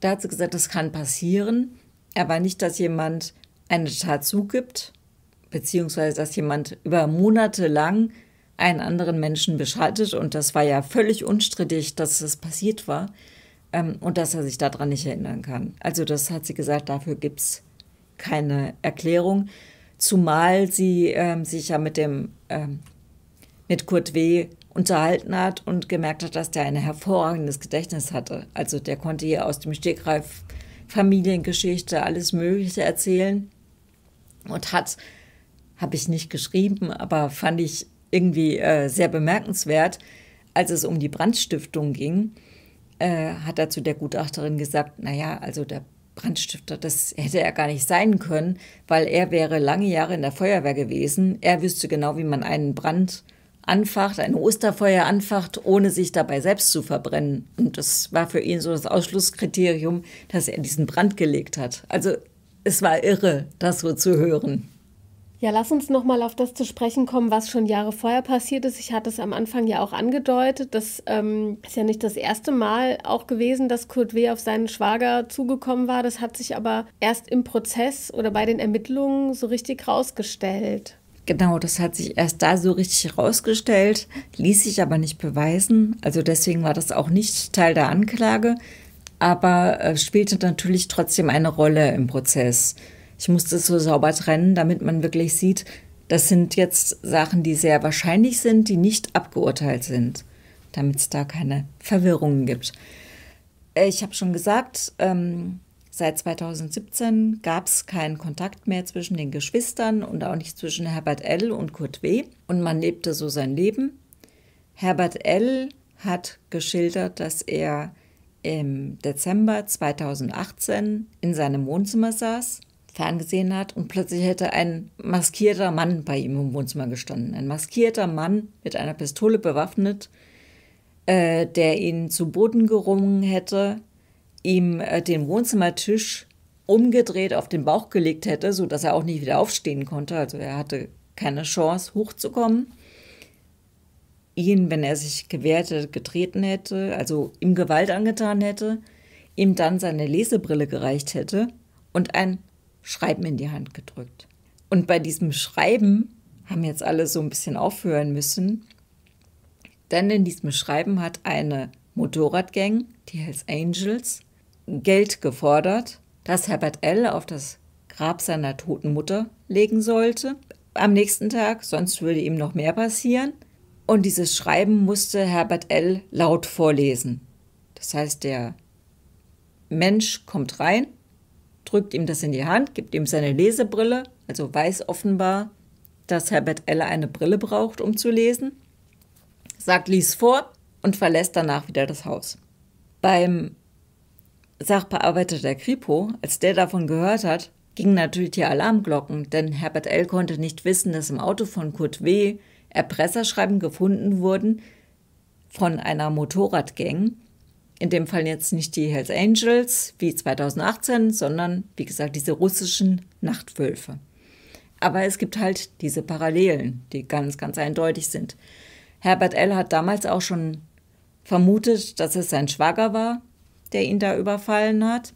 Da hat sie gesagt, das kann passieren, aber nicht, dass jemand eine Tat zugibt, beziehungsweise dass jemand über Monate lang einen anderen Menschen beschattet und das war ja völlig unstrittig, dass das passiert war ähm, und dass er sich daran nicht erinnern kann. Also das hat sie gesagt, dafür gibt es keine Erklärung zumal sie ähm, sich ja mit dem ähm, mit Kurt W. unterhalten hat und gemerkt hat, dass der ein hervorragendes Gedächtnis hatte. Also der konnte hier aus dem Stegreif Familiengeschichte alles Mögliche erzählen und hat, habe ich nicht geschrieben, aber fand ich irgendwie äh, sehr bemerkenswert, als es um die Brandstiftung ging, äh, hat er zu der Gutachterin gesagt, naja, also der Brandstifter, das hätte er gar nicht sein können, weil er wäre lange Jahre in der Feuerwehr gewesen. Er wüsste genau, wie man einen Brand anfacht, ein Osterfeuer anfacht, ohne sich dabei selbst zu verbrennen. Und das war für ihn so das Ausschlusskriterium, dass er diesen Brand gelegt hat. Also es war irre, das so zu hören. Ja, lass uns noch mal auf das zu sprechen kommen, was schon Jahre vorher passiert ist. Ich hatte es am Anfang ja auch angedeutet. Das ähm, ist ja nicht das erste Mal auch gewesen, dass Kurt W. auf seinen Schwager zugekommen war. Das hat sich aber erst im Prozess oder bei den Ermittlungen so richtig rausgestellt. Genau, das hat sich erst da so richtig rausgestellt, ließ sich aber nicht beweisen. Also deswegen war das auch nicht Teil der Anklage, aber äh, spielte natürlich trotzdem eine Rolle im Prozess. Ich musste es so sauber trennen, damit man wirklich sieht, das sind jetzt Sachen, die sehr wahrscheinlich sind, die nicht abgeurteilt sind, damit es da keine Verwirrungen gibt. Äh, ich habe schon gesagt, ähm, seit 2017 gab es keinen Kontakt mehr zwischen den Geschwistern und auch nicht zwischen Herbert L. und Kurt W. Und man lebte so sein Leben. Herbert L. hat geschildert, dass er im Dezember 2018 in seinem Wohnzimmer saß ferngesehen hat und plötzlich hätte ein maskierter Mann bei ihm im Wohnzimmer gestanden. Ein maskierter Mann mit einer Pistole bewaffnet, äh, der ihn zu Boden gerungen hätte, ihm äh, den Wohnzimmertisch umgedreht auf den Bauch gelegt hätte, sodass er auch nicht wieder aufstehen konnte. Also er hatte keine Chance, hochzukommen. Ihn, wenn er sich gewehrt hätte, getreten hätte, also ihm Gewalt angetan hätte, ihm dann seine Lesebrille gereicht hätte und ein Schreiben in die Hand gedrückt. Und bei diesem Schreiben haben jetzt alle so ein bisschen aufhören müssen, denn in diesem Schreiben hat eine Motorradgang, die Hells Angels, Geld gefordert, das Herbert L. auf das Grab seiner toten Mutter legen sollte. Am nächsten Tag, sonst würde ihm noch mehr passieren. Und dieses Schreiben musste Herbert L. laut vorlesen. Das heißt, der Mensch kommt rein, drückt ihm das in die Hand, gibt ihm seine Lesebrille, also weiß offenbar, dass Herbert L. eine Brille braucht, um zu lesen, sagt, lies vor und verlässt danach wieder das Haus. Beim Sachbearbeiter der Kripo, als der davon gehört hat, gingen natürlich die Alarmglocken, denn Herbert L. konnte nicht wissen, dass im Auto von Kurt W. Erpresserschreiben gefunden wurden von einer Motorradgang. In dem Fall jetzt nicht die Hells Angels wie 2018, sondern wie gesagt diese russischen Nachtwölfe. Aber es gibt halt diese Parallelen, die ganz, ganz eindeutig sind. Herbert L. hat damals auch schon vermutet, dass es sein Schwager war, der ihn da überfallen hat.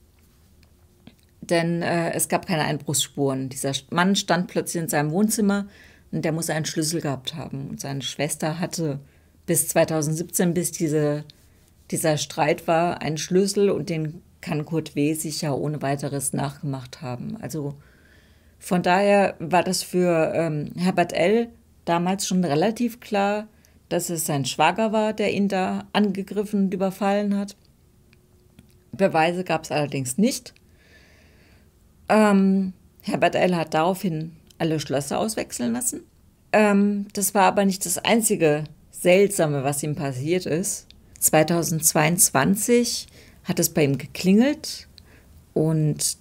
Denn äh, es gab keine Einbruchsspuren. Dieser Mann stand plötzlich in seinem Wohnzimmer und der muss einen Schlüssel gehabt haben. Und seine Schwester hatte bis 2017, bis diese, dieser Streit war, einen Schlüssel und den kann Kurt W. sicher ohne weiteres nachgemacht haben. Also von daher war das für ähm, Herbert L. damals schon relativ klar, dass es sein Schwager war, der ihn da angegriffen und überfallen hat. Beweise gab es allerdings nicht. Ähm, Herbert L. hat daraufhin alle Schlösser auswechseln lassen. Ähm, das war aber nicht das einzige Seltsame, was ihm passiert ist. 2022 hat es bei ihm geklingelt und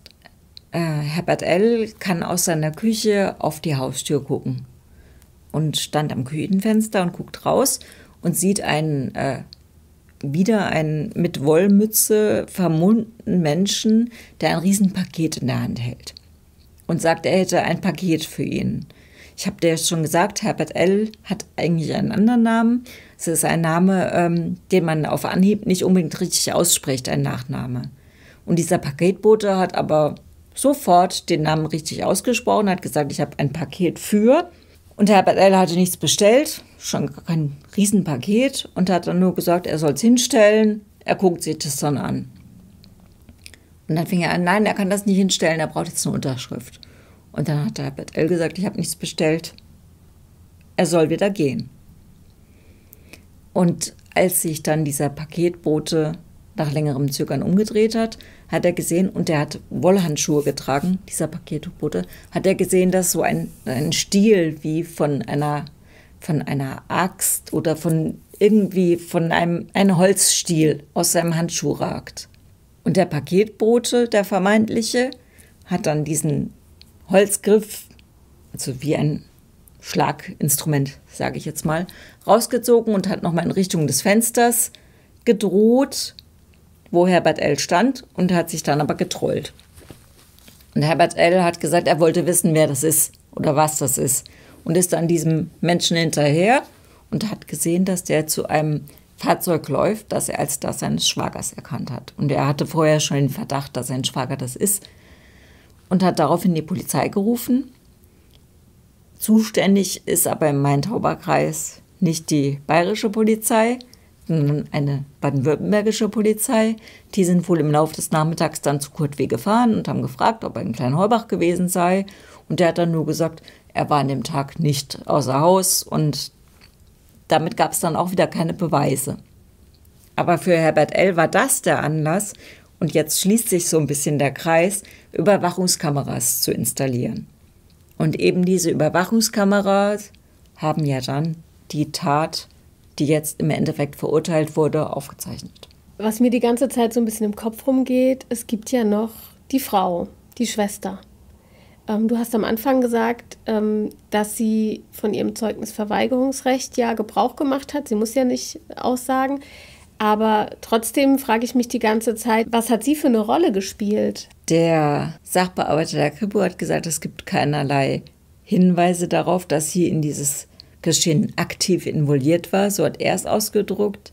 äh, Herbert L. kann aus seiner Küche auf die Haustür gucken und stand am Küchenfenster und guckt raus und sieht einen äh, wieder einen mit Wollmütze vermummten Menschen, der ein Riesenpaket in der Hand hält und sagt, er hätte ein Paket für ihn. Ich habe dir schon gesagt, Herbert L. hat eigentlich einen anderen Namen. Es ist ein Name, ähm, den man auf Anhieb nicht unbedingt richtig ausspricht, ein Nachname. Und dieser Paketbote hat aber sofort den Namen richtig ausgesprochen, hat gesagt, ich habe ein Paket für. Und Herbert L. hatte nichts bestellt, schon kein Riesenpaket und hat dann nur gesagt, er soll es hinstellen. Er guckt sich das dann an. Und dann fing er an, nein, er kann das nicht hinstellen, er braucht jetzt eine Unterschrift. Und dann hat Herbert L. gesagt, ich habe nichts bestellt. Er soll wieder gehen. Und als sich dann dieser Paketbote nach längerem Zögern umgedreht hat, hat er gesehen, und er hat Wollhandschuhe getragen, dieser Paketbote, hat er gesehen, dass so ein, ein Stiel wie von einer, von einer Axt oder von irgendwie von einem, einem Holzstiel aus seinem Handschuh ragt. Und der Paketbote, der vermeintliche, hat dann diesen Holzgriff, also wie ein Schlaginstrument, sage ich jetzt mal, rausgezogen und hat nochmal in Richtung des Fensters gedroht wo Herbert L. stand und hat sich dann aber getrollt. Und Herbert L. hat gesagt, er wollte wissen, wer das ist oder was das ist. Und ist dann diesem Menschen hinterher und hat gesehen, dass der zu einem Fahrzeug läuft, das er als das seines Schwagers erkannt hat. Und er hatte vorher schon den Verdacht, dass sein Schwager das ist und hat daraufhin die Polizei gerufen. Zuständig ist aber im Main-Tauber-Kreis nicht die bayerische Polizei, eine baden-württembergische Polizei. Die sind wohl im Laufe des Nachmittags dann zu Kurt W. gefahren und haben gefragt, ob er in Kleinheubach gewesen sei. Und der hat dann nur gesagt, er war an dem Tag nicht außer Haus und damit gab es dann auch wieder keine Beweise. Aber für Herbert L. war das der Anlass, und jetzt schließt sich so ein bisschen der Kreis, Überwachungskameras zu installieren. Und eben diese Überwachungskameras haben ja dann die Tat die jetzt im Endeffekt verurteilt wurde, aufgezeichnet. Was mir die ganze Zeit so ein bisschen im Kopf rumgeht, es gibt ja noch die Frau, die Schwester. Ähm, du hast am Anfang gesagt, ähm, dass sie von ihrem Zeugnisverweigerungsrecht ja Gebrauch gemacht hat. Sie muss ja nicht aussagen. Aber trotzdem frage ich mich die ganze Zeit, was hat sie für eine Rolle gespielt? Der Sachbearbeiter der Kripo hat gesagt, es gibt keinerlei Hinweise darauf, dass sie in dieses Geschehen aktiv involviert war. So hat er es ausgedruckt.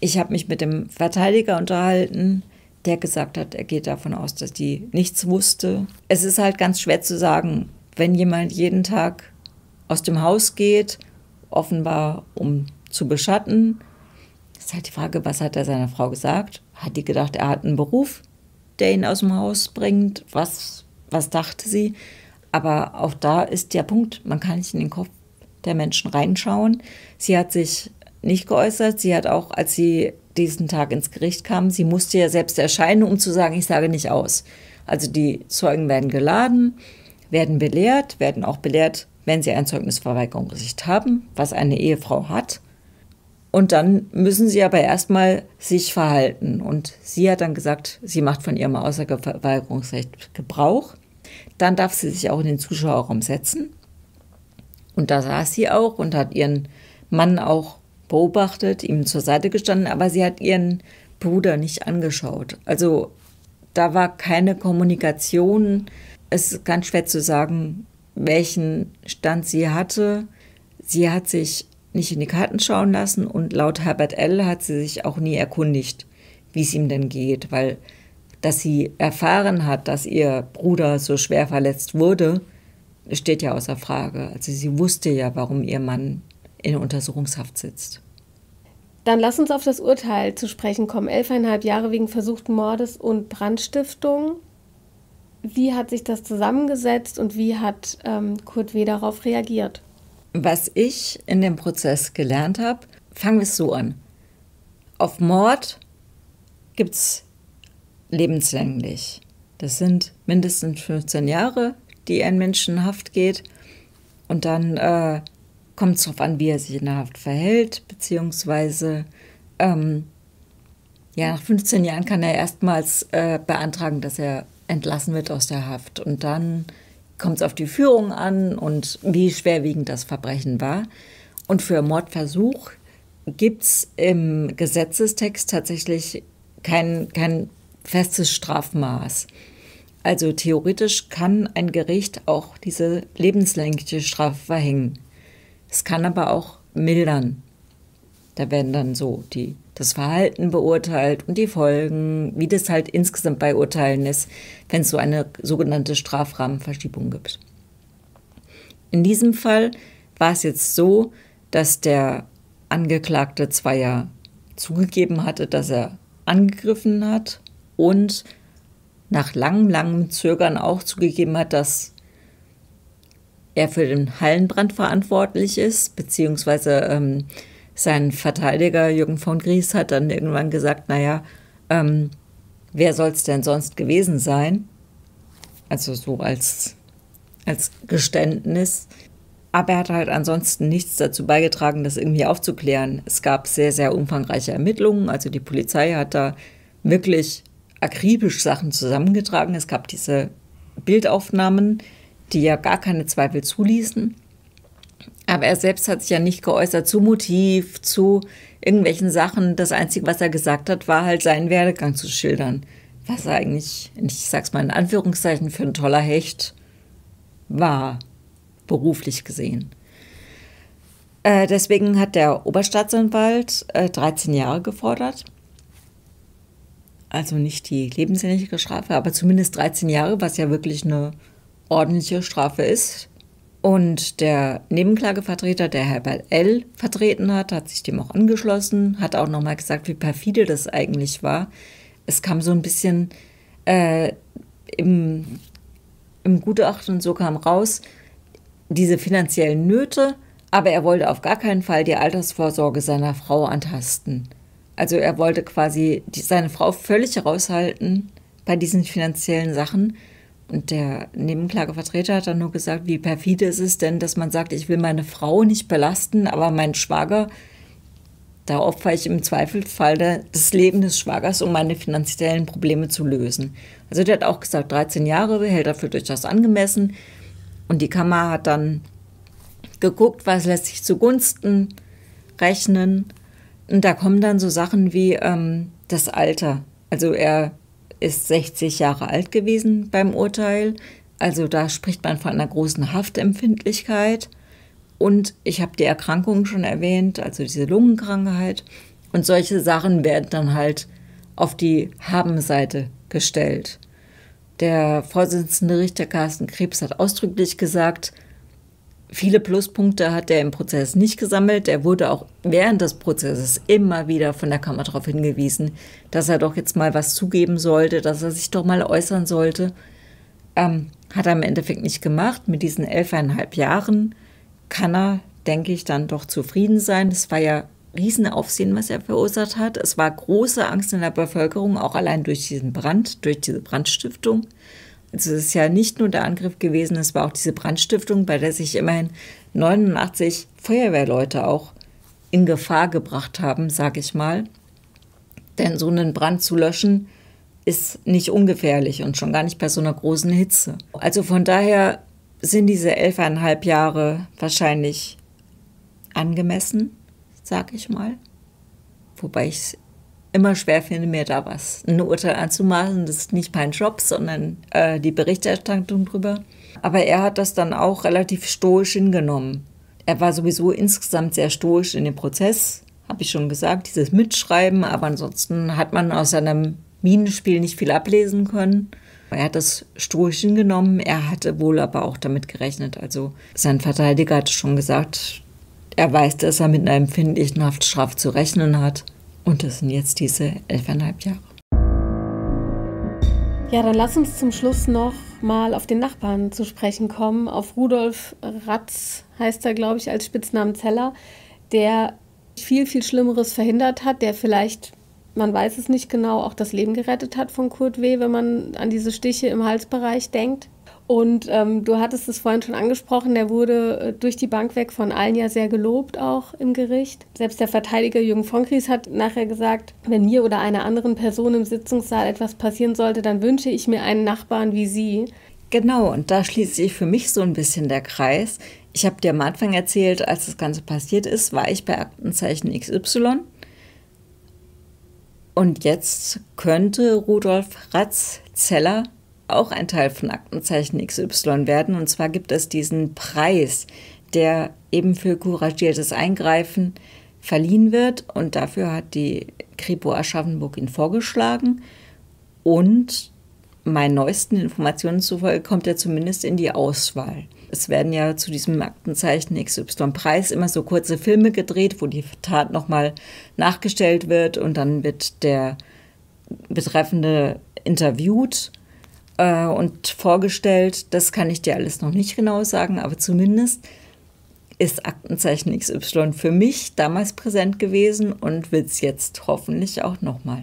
Ich habe mich mit dem Verteidiger unterhalten, der gesagt hat, er geht davon aus, dass die nichts wusste. Es ist halt ganz schwer zu sagen, wenn jemand jeden Tag aus dem Haus geht, offenbar um zu beschatten, ist halt die Frage, was hat er seiner Frau gesagt? Hat die gedacht, er hat einen Beruf, der ihn aus dem Haus bringt? Was was dachte sie. Aber auch da ist der Punkt, man kann nicht in den Kopf der Menschen reinschauen. Sie hat sich nicht geäußert. Sie hat auch, als sie diesen Tag ins Gericht kam, sie musste ja selbst erscheinen, um zu sagen, ich sage nicht aus. Also die Zeugen werden geladen, werden belehrt, werden auch belehrt, wenn sie ein Zeugnisverweigerungsrecht haben, was eine Ehefrau hat. Und dann müssen sie aber erstmal sich verhalten. Und sie hat dann gesagt, sie macht von ihrem Aussageverweigerungsrecht Gebrauch. Dann darf sie sich auch in den Zuschauerraum setzen. Und da saß sie auch und hat ihren Mann auch beobachtet, ihm zur Seite gestanden, aber sie hat ihren Bruder nicht angeschaut. Also da war keine Kommunikation. Es ist ganz schwer zu sagen, welchen Stand sie hatte. Sie hat sich nicht in die Karten schauen lassen und laut Herbert L. hat sie sich auch nie erkundigt, wie es ihm denn geht, weil dass sie erfahren hat, dass ihr Bruder so schwer verletzt wurde, steht ja außer Frage. Also sie wusste ja, warum ihr Mann in Untersuchungshaft sitzt. Dann lass uns auf das Urteil zu sprechen kommen. Elfeinhalb Jahre wegen versuchten Mordes und Brandstiftung. Wie hat sich das zusammengesetzt und wie hat ähm, Kurt W. darauf reagiert? Was ich in dem Prozess gelernt habe, fangen wir es so an. Auf Mord gibt es lebenslänglich. Das sind mindestens 15 Jahre, die ein Mensch in Haft geht. Und dann äh, kommt es darauf an, wie er sich in der Haft verhält, beziehungsweise ähm, ja, nach 15 Jahren kann er erstmals äh, beantragen, dass er entlassen wird aus der Haft. Und dann kommt es auf die Führung an und wie schwerwiegend das Verbrechen war. Und für Mordversuch gibt es im Gesetzestext tatsächlich kein, kein festes Strafmaß. Also theoretisch kann ein Gericht auch diese lebenslängliche Strafe verhängen. Es kann aber auch mildern. Da werden dann so die, das Verhalten beurteilt und die Folgen, wie das halt insgesamt bei Urteilen ist, wenn es so eine sogenannte Strafrahmenverschiebung gibt. In diesem Fall war es jetzt so, dass der Angeklagte zwar ja zugegeben hatte, dass er angegriffen hat und nach langem, langem Zögern auch zugegeben hat, dass er für den Hallenbrand verantwortlich ist, beziehungsweise ähm, sein Verteidiger Jürgen von Gries hat dann irgendwann gesagt, naja, ähm, wer soll es denn sonst gewesen sein? Also so als, als Geständnis. Aber er hat halt ansonsten nichts dazu beigetragen, das irgendwie aufzuklären. Es gab sehr, sehr umfangreiche Ermittlungen. Also die Polizei hat da wirklich akribisch Sachen zusammengetragen. Es gab diese Bildaufnahmen, die ja gar keine Zweifel zuließen. Aber er selbst hat sich ja nicht geäußert zu Motiv, zu irgendwelchen Sachen. Das Einzige, was er gesagt hat, war halt seinen Werdegang zu schildern. Was er eigentlich, ich sag's mal in Anführungszeichen, für ein toller Hecht war, beruflich gesehen. Äh, deswegen hat der Oberstaatsanwalt äh, 13 Jahre gefordert. Also nicht die lebenslängliche Strafe, aber zumindest 13 Jahre, was ja wirklich eine ordentliche Strafe ist. Und der Nebenklagevertreter, der Herbert L. vertreten hat, hat sich dem auch angeschlossen, hat auch nochmal gesagt, wie perfide das eigentlich war. Es kam so ein bisschen äh, im, im Gutachten und so kam raus, diese finanziellen Nöte, aber er wollte auf gar keinen Fall die Altersvorsorge seiner Frau antasten. Also er wollte quasi die, seine Frau völlig heraushalten bei diesen finanziellen Sachen und der Nebenklagevertreter hat dann nur gesagt, wie perfide ist es denn, dass man sagt, ich will meine Frau nicht belasten, aber meinen Schwager, da opfere ich im Zweifelsfall das Leben des Schwagers, um meine finanziellen Probleme zu lösen. Also der hat auch gesagt, 13 Jahre hält er für durchaus angemessen. Und die Kammer hat dann geguckt, was lässt sich zugunsten rechnen. Und da kommen dann so Sachen wie ähm, das Alter. Also er ist 60 Jahre alt gewesen beim Urteil. Also da spricht man von einer großen Haftempfindlichkeit. Und ich habe die Erkrankung schon erwähnt, also diese Lungenkrankheit. Und solche Sachen werden dann halt auf die Habenseite gestellt. Der Vorsitzende Richter Carsten Krebs hat ausdrücklich gesagt, Viele Pluspunkte hat er im Prozess nicht gesammelt. Er wurde auch während des Prozesses immer wieder von der Kammer darauf hingewiesen, dass er doch jetzt mal was zugeben sollte, dass er sich doch mal äußern sollte. Ähm, Hat er im Endeffekt nicht gemacht. Mit diesen elfeinhalb Jahren kann er, denke ich, dann doch zufrieden sein. Es war ja Riesenaufsehen, was er verursacht hat. Es war große Angst in der Bevölkerung, auch allein durch diesen Brand, durch diese Brandstiftung. Also es ist ja nicht nur der Angriff gewesen, es war auch diese Brandstiftung, bei der sich immerhin 89 Feuerwehrleute auch in Gefahr gebracht haben, sage ich mal. Denn so einen Brand zu löschen ist nicht ungefährlich und schon gar nicht bei so einer großen Hitze. Also von daher sind diese elfeinhalb Jahre wahrscheinlich angemessen, sag ich mal. Wobei ich immer schwer finde, mir da was, ein Urteil anzumachen. Das ist nicht mein Job, sondern äh, die Berichterstattung drüber. Aber er hat das dann auch relativ stoisch hingenommen. Er war sowieso insgesamt sehr stoisch in dem Prozess, habe ich schon gesagt, dieses Mitschreiben. Aber ansonsten hat man aus seinem Minenspiel nicht viel ablesen können. Er hat das stoisch hingenommen. Er hatte wohl aber auch damit gerechnet. Also sein Verteidiger hat schon gesagt, er weiß, dass er mit einer empfindlichen Haftstrafe zu rechnen hat. Und das sind jetzt diese elfeinhalb Jahre. Ja, dann lass uns zum Schluss noch mal auf den Nachbarn zu sprechen kommen. Auf Rudolf Ratz heißt er, glaube ich, als Spitznamen Zeller, der viel, viel Schlimmeres verhindert hat, der vielleicht, man weiß es nicht genau, auch das Leben gerettet hat von Kurt W., wenn man an diese Stiche im Halsbereich denkt. Und ähm, du hattest es vorhin schon angesprochen, der wurde äh, durch die Bank weg von allen ja sehr gelobt, auch im Gericht. Selbst der Verteidiger Jürgen von Kries hat nachher gesagt, wenn mir oder einer anderen Person im Sitzungssaal etwas passieren sollte, dann wünsche ich mir einen Nachbarn wie Sie. Genau, und da schließt sich für mich so ein bisschen der Kreis. Ich habe dir am Anfang erzählt, als das Ganze passiert ist, war ich bei Aktenzeichen XY. Und jetzt könnte Rudolf Ratz-Zeller auch ein Teil von Aktenzeichen XY werden. Und zwar gibt es diesen Preis, der eben für couragiertes Eingreifen verliehen wird. Und dafür hat die Kripo Aschaffenburg ihn vorgeschlagen. Und meinen neuesten Informationen zufolge kommt er zumindest in die Auswahl. Es werden ja zu diesem Aktenzeichen XY-Preis immer so kurze Filme gedreht, wo die Tat nochmal nachgestellt wird und dann wird der Betreffende interviewt äh, und vorgestellt. Das kann ich dir alles noch nicht genau sagen, aber zumindest ist Aktenzeichen XY für mich damals präsent gewesen und wird es jetzt hoffentlich auch nochmal.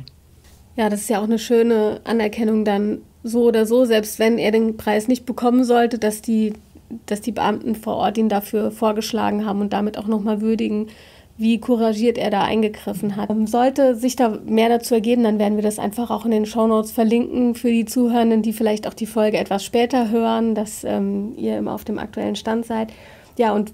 Ja, das ist ja auch eine schöne Anerkennung dann so oder so, selbst wenn er den Preis nicht bekommen sollte, dass die, dass die Beamten vor Ort ihn dafür vorgeschlagen haben und damit auch nochmal würdigen, wie couragiert er da eingegriffen hat. Sollte sich da mehr dazu ergeben, dann werden wir das einfach auch in den Shownotes verlinken für die Zuhörenden, die vielleicht auch die Folge etwas später hören, dass ähm, ihr immer auf dem aktuellen Stand seid. Ja, und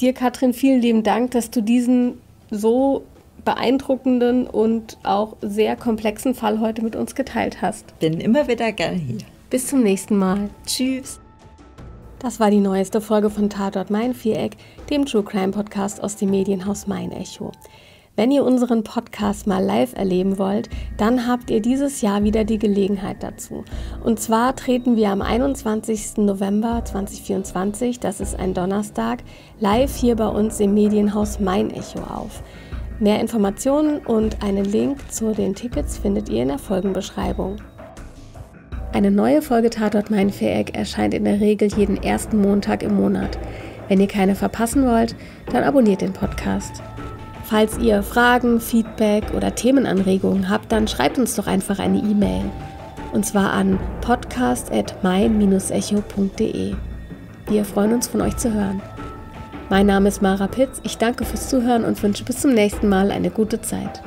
dir, Katrin, vielen lieben Dank, dass du diesen so beeindruckenden und auch sehr komplexen Fall heute mit uns geteilt hast. Bin immer wieder gerne hier. Bis zum nächsten Mal. Tschüss. Das war die neueste Folge von Tatort Mein Viereck, dem True Crime Podcast aus dem Medienhaus Mein Echo. Wenn ihr unseren Podcast mal live erleben wollt, dann habt ihr dieses Jahr wieder die Gelegenheit dazu. Und zwar treten wir am 21. November 2024, das ist ein Donnerstag, live hier bei uns im Medienhaus Mein Echo auf. Mehr Informationen und einen Link zu den Tickets findet ihr in der Folgenbeschreibung. Eine neue Folge Tatort Mein Viereck erscheint in der Regel jeden ersten Montag im Monat. Wenn ihr keine verpassen wollt, dann abonniert den Podcast. Falls ihr Fragen, Feedback oder Themenanregungen habt, dann schreibt uns doch einfach eine E-Mail. Und zwar an podcast.mein-echo.de. Wir freuen uns, von euch zu hören. Mein Name ist Mara Pitz, ich danke fürs Zuhören und wünsche bis zum nächsten Mal eine gute Zeit.